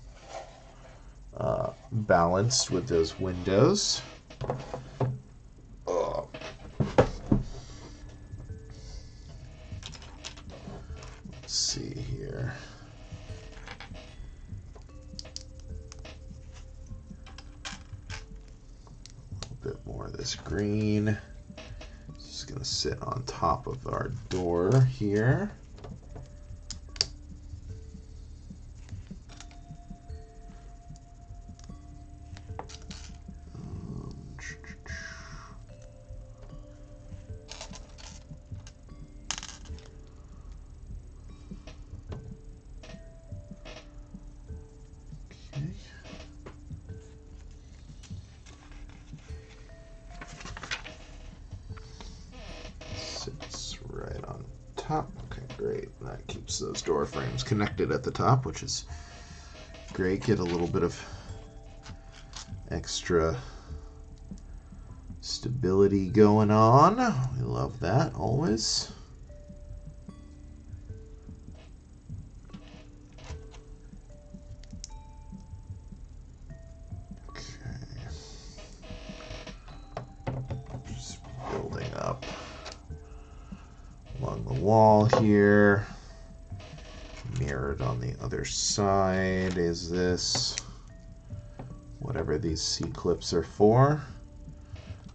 uh, balanced with those windows. Top of our door here. Connected at the top, which is great. Get a little bit of extra stability going on. We love that always. wall here. Mirrored on the other side is this. Whatever these C-clips are for.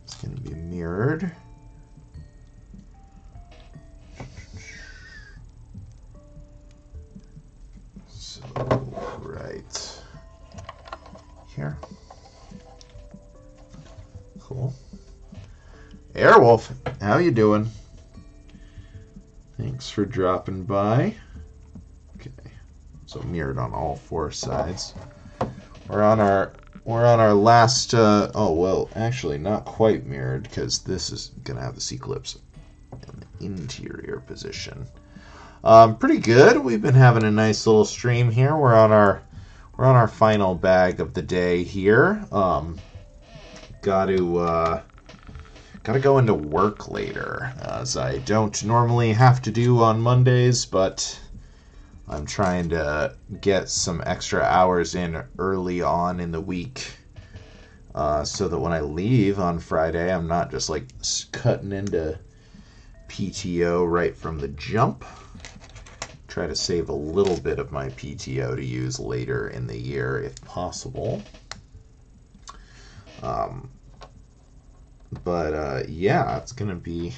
It's going to be mirrored. So, right here. Cool. Airwolf, how you doing? Thanks for dropping by. Mirrored on all four sides. We're on our we're on our last. Uh, oh well, actually not quite mirrored because this is gonna have the C clips in the interior position. Um, pretty good. We've been having a nice little stream here. We're on our we're on our final bag of the day here. Um, got to. Uh, Gotta go into work later, as I don't normally have to do on Mondays, but I'm trying to get some extra hours in early on in the week uh, so that when I leave on Friday, I'm not just like cutting into PTO right from the jump. Try to save a little bit of my PTO to use later in the year if possible. Um, but uh, yeah, it's gonna be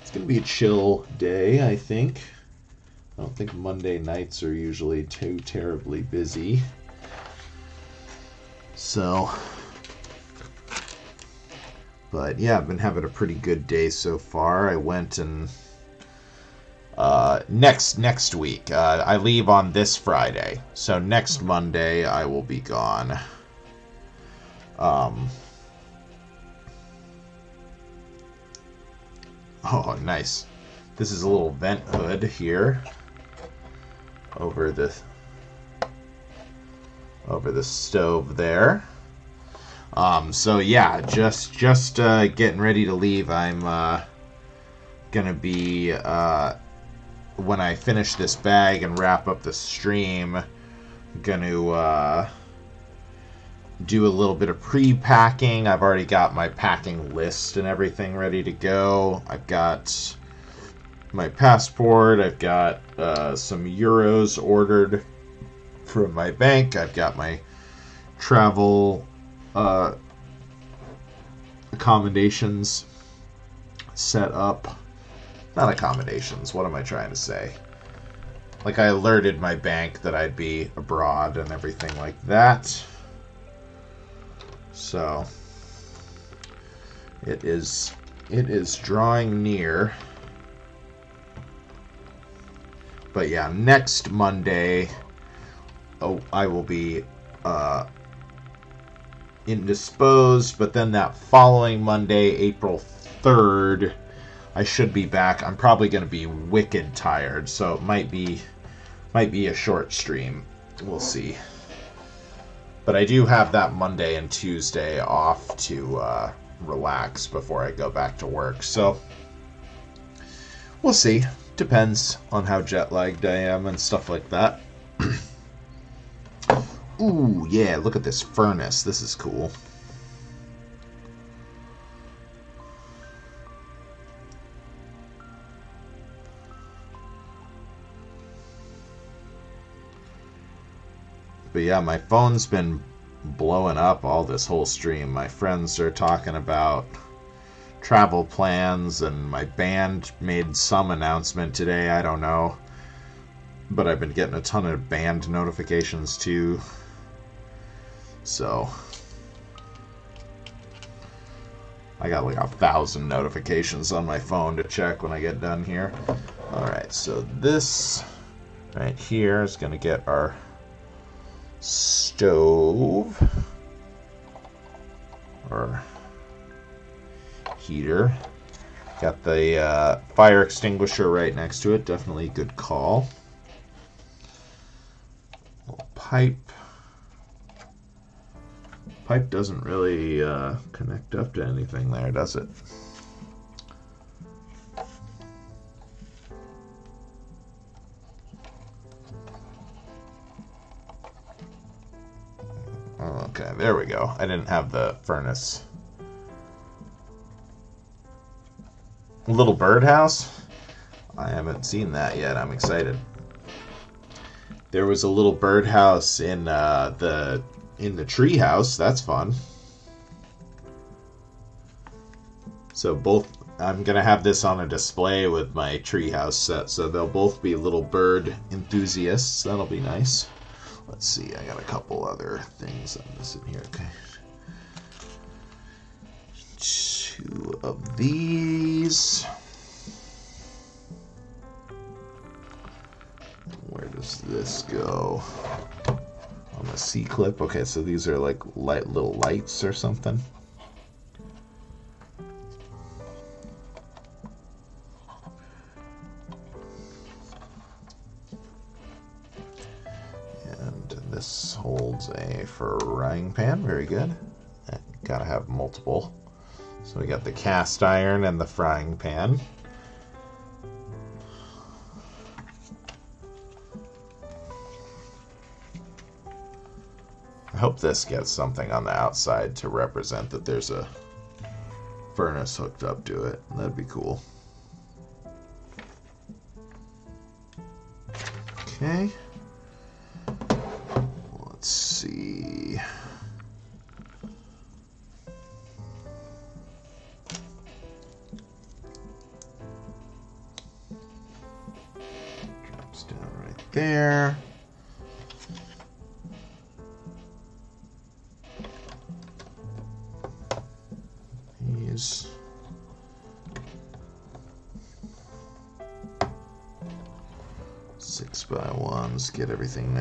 it's gonna be a chill day. I think. I don't think Monday nights are usually too terribly busy. So, but yeah, I've been having a pretty good day so far. I went and uh, next next week uh, I leave on this Friday, so next Monday I will be gone. Um, Oh, nice. This is a little vent hood here over the over the stove there. Um, so yeah, just just uh, getting ready to leave. I'm uh, gonna be uh, when I finish this bag and wrap up the stream. Gonna uh, do a little bit of pre-packing. I've already got my packing list and everything ready to go. I've got my passport. I've got uh, some euros ordered from my bank. I've got my travel uh, accommodations set up. Not accommodations. What am I trying to say? Like I alerted my bank that I'd be abroad and everything like that. So it is it is drawing near. But yeah, next Monday oh I will be uh indisposed, but then that following Monday, April 3rd, I should be back. I'm probably going to be wicked tired, so it might be might be a short stream. We'll see. But I do have that Monday and Tuesday off to uh, relax before I go back to work. So we'll see. Depends on how jet lagged I am and stuff like that. Ooh, yeah, look at this furnace. This is cool. But yeah, my phone's been blowing up all this whole stream. My friends are talking about travel plans, and my band made some announcement today. I don't know. But I've been getting a ton of band notifications too. So. I got like a thousand notifications on my phone to check when I get done here. Alright, so this right here is going to get our stove or heater Got the uh, fire extinguisher right next to it. Definitely a good call. Little pipe. Pipe doesn't really uh, connect up to anything there, does it? Okay, there we go. I didn't have the furnace. Little birdhouse? I haven't seen that yet. I'm excited. There was a little birdhouse in uh, the in the treehouse. That's fun. So both I'm gonna have this on a display with my treehouse set, so they'll both be little bird enthusiasts. That'll be nice. Let's see, I got a couple other things I'm missing here. Okay. Two of these. Where does this go? On the C clip. Okay, so these are like light little lights or something. And this holds a frying pan, very good. Gotta have multiple. So we got the cast iron and the frying pan. I hope this gets something on the outside to represent that there's a furnace hooked up to it. That'd be cool. Okay.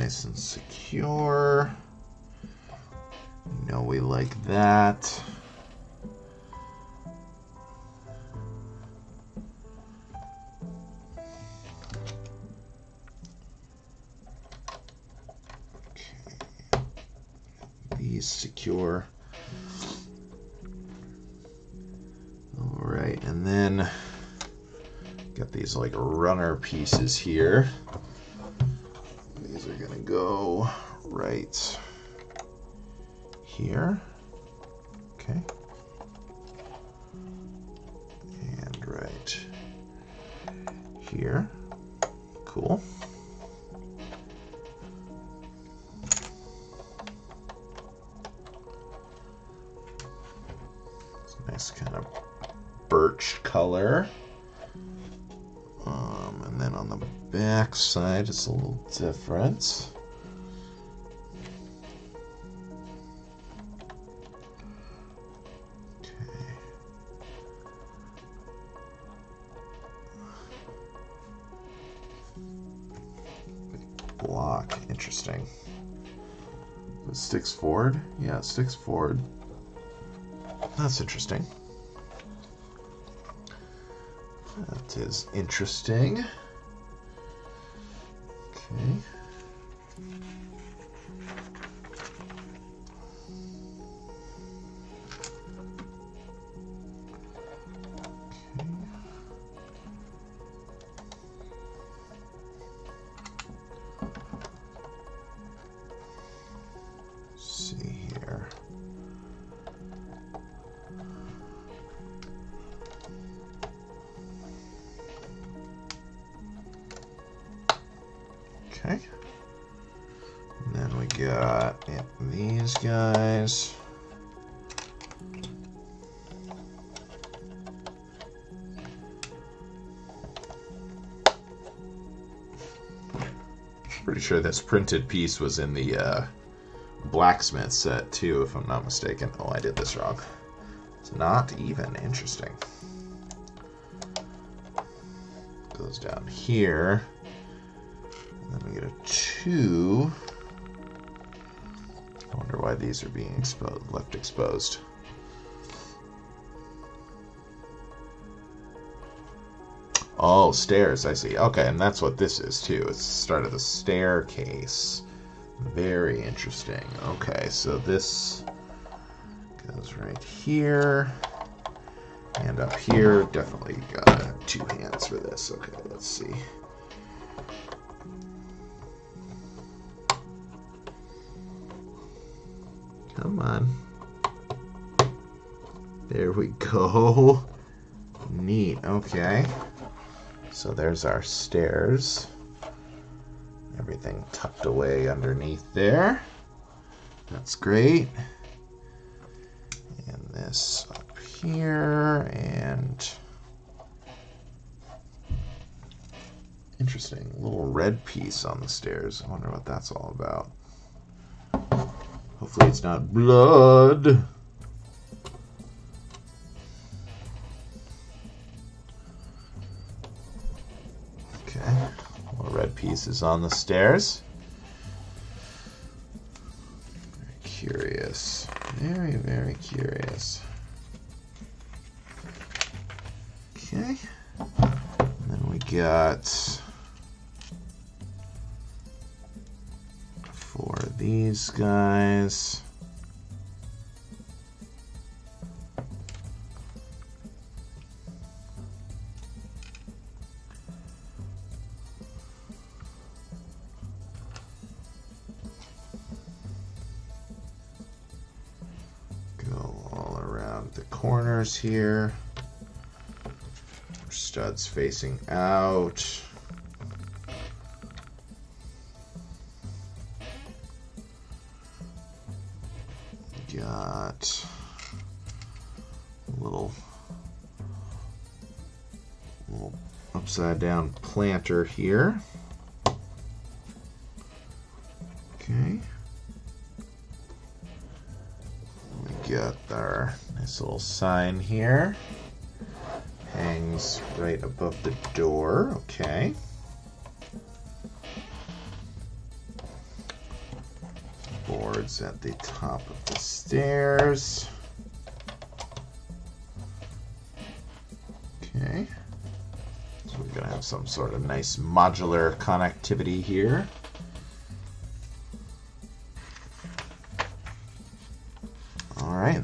Nice and secure. You know we like that. These secure. All right, and then got these like runner pieces here. Here. Cool. nice kind of birch color. Um, and then on the back side, it's a little different. It forward. That's interesting. That is interesting. This printed piece was in the uh, blacksmith set too, if I'm not mistaken. Oh, I did this wrong. It's not even interesting. Goes down here. Then we get a 2. I wonder why these are being exposed, left exposed. Oh, stairs, I see. Okay, and that's what this is too. It's the start of the staircase. Very interesting. Okay, so this goes right here. And up here, definitely got two hands for this. Okay, let's see. Come on. There we go. Neat. Okay. So there's our stairs. Everything tucked away underneath there. That's great. And this up here and interesting little red piece on the stairs. I wonder what that's all about. Hopefully it's not blood. Pieces on the stairs. Very curious. Very, very curious. Okay. And then we got for these guys. Corners here. Studs facing out. Got a little, little upside down planter here. Nice little sign here. Hangs right above the door. Okay. Boards at the top of the stairs. Okay. So we're to have some sort of nice modular connectivity here.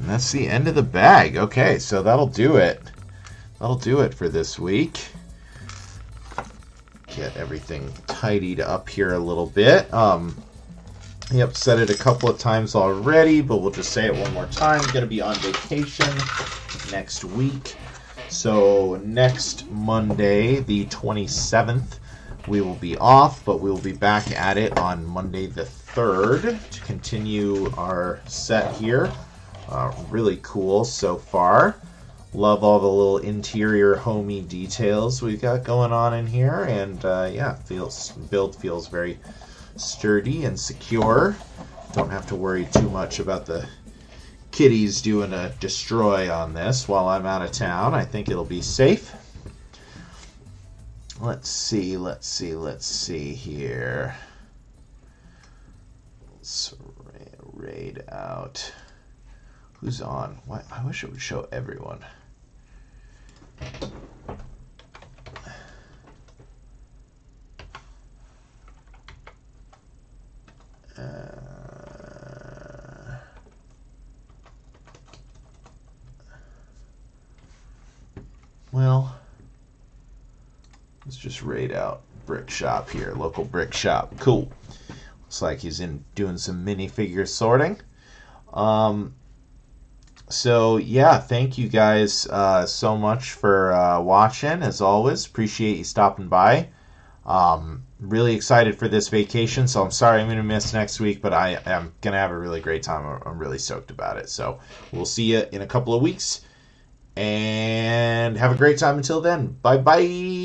And that's the end of the bag. Okay, so that'll do it. That'll do it for this week. Get everything tidied up here a little bit. Um, yep, said it a couple of times already, but we'll just say it one more time. Gonna be on vacation next week. So next Monday, the 27th, we will be off, but we will be back at it on Monday the 3rd to continue our set here. Uh, really cool so far. Love all the little interior homey details we've got going on in here, and uh, yeah, feels build feels very sturdy and secure. Don't have to worry too much about the kitties doing a destroy on this while I'm out of town. I think it'll be safe. Let's see, let's see, let's see here. Let's raid out. Who's on? Why, I wish it would show everyone. Uh, well, let's just raid out brick shop here, local brick shop. Cool. Looks like he's in doing some minifigure sorting. Um, so yeah, thank you guys uh, so much for uh, watching. As always, appreciate you stopping by. Um, really excited for this vacation, so I'm sorry I'm going to miss next week, but I am going to have a really great time. I'm really stoked about it. So we'll see you in a couple of weeks, and have a great time until then. Bye bye.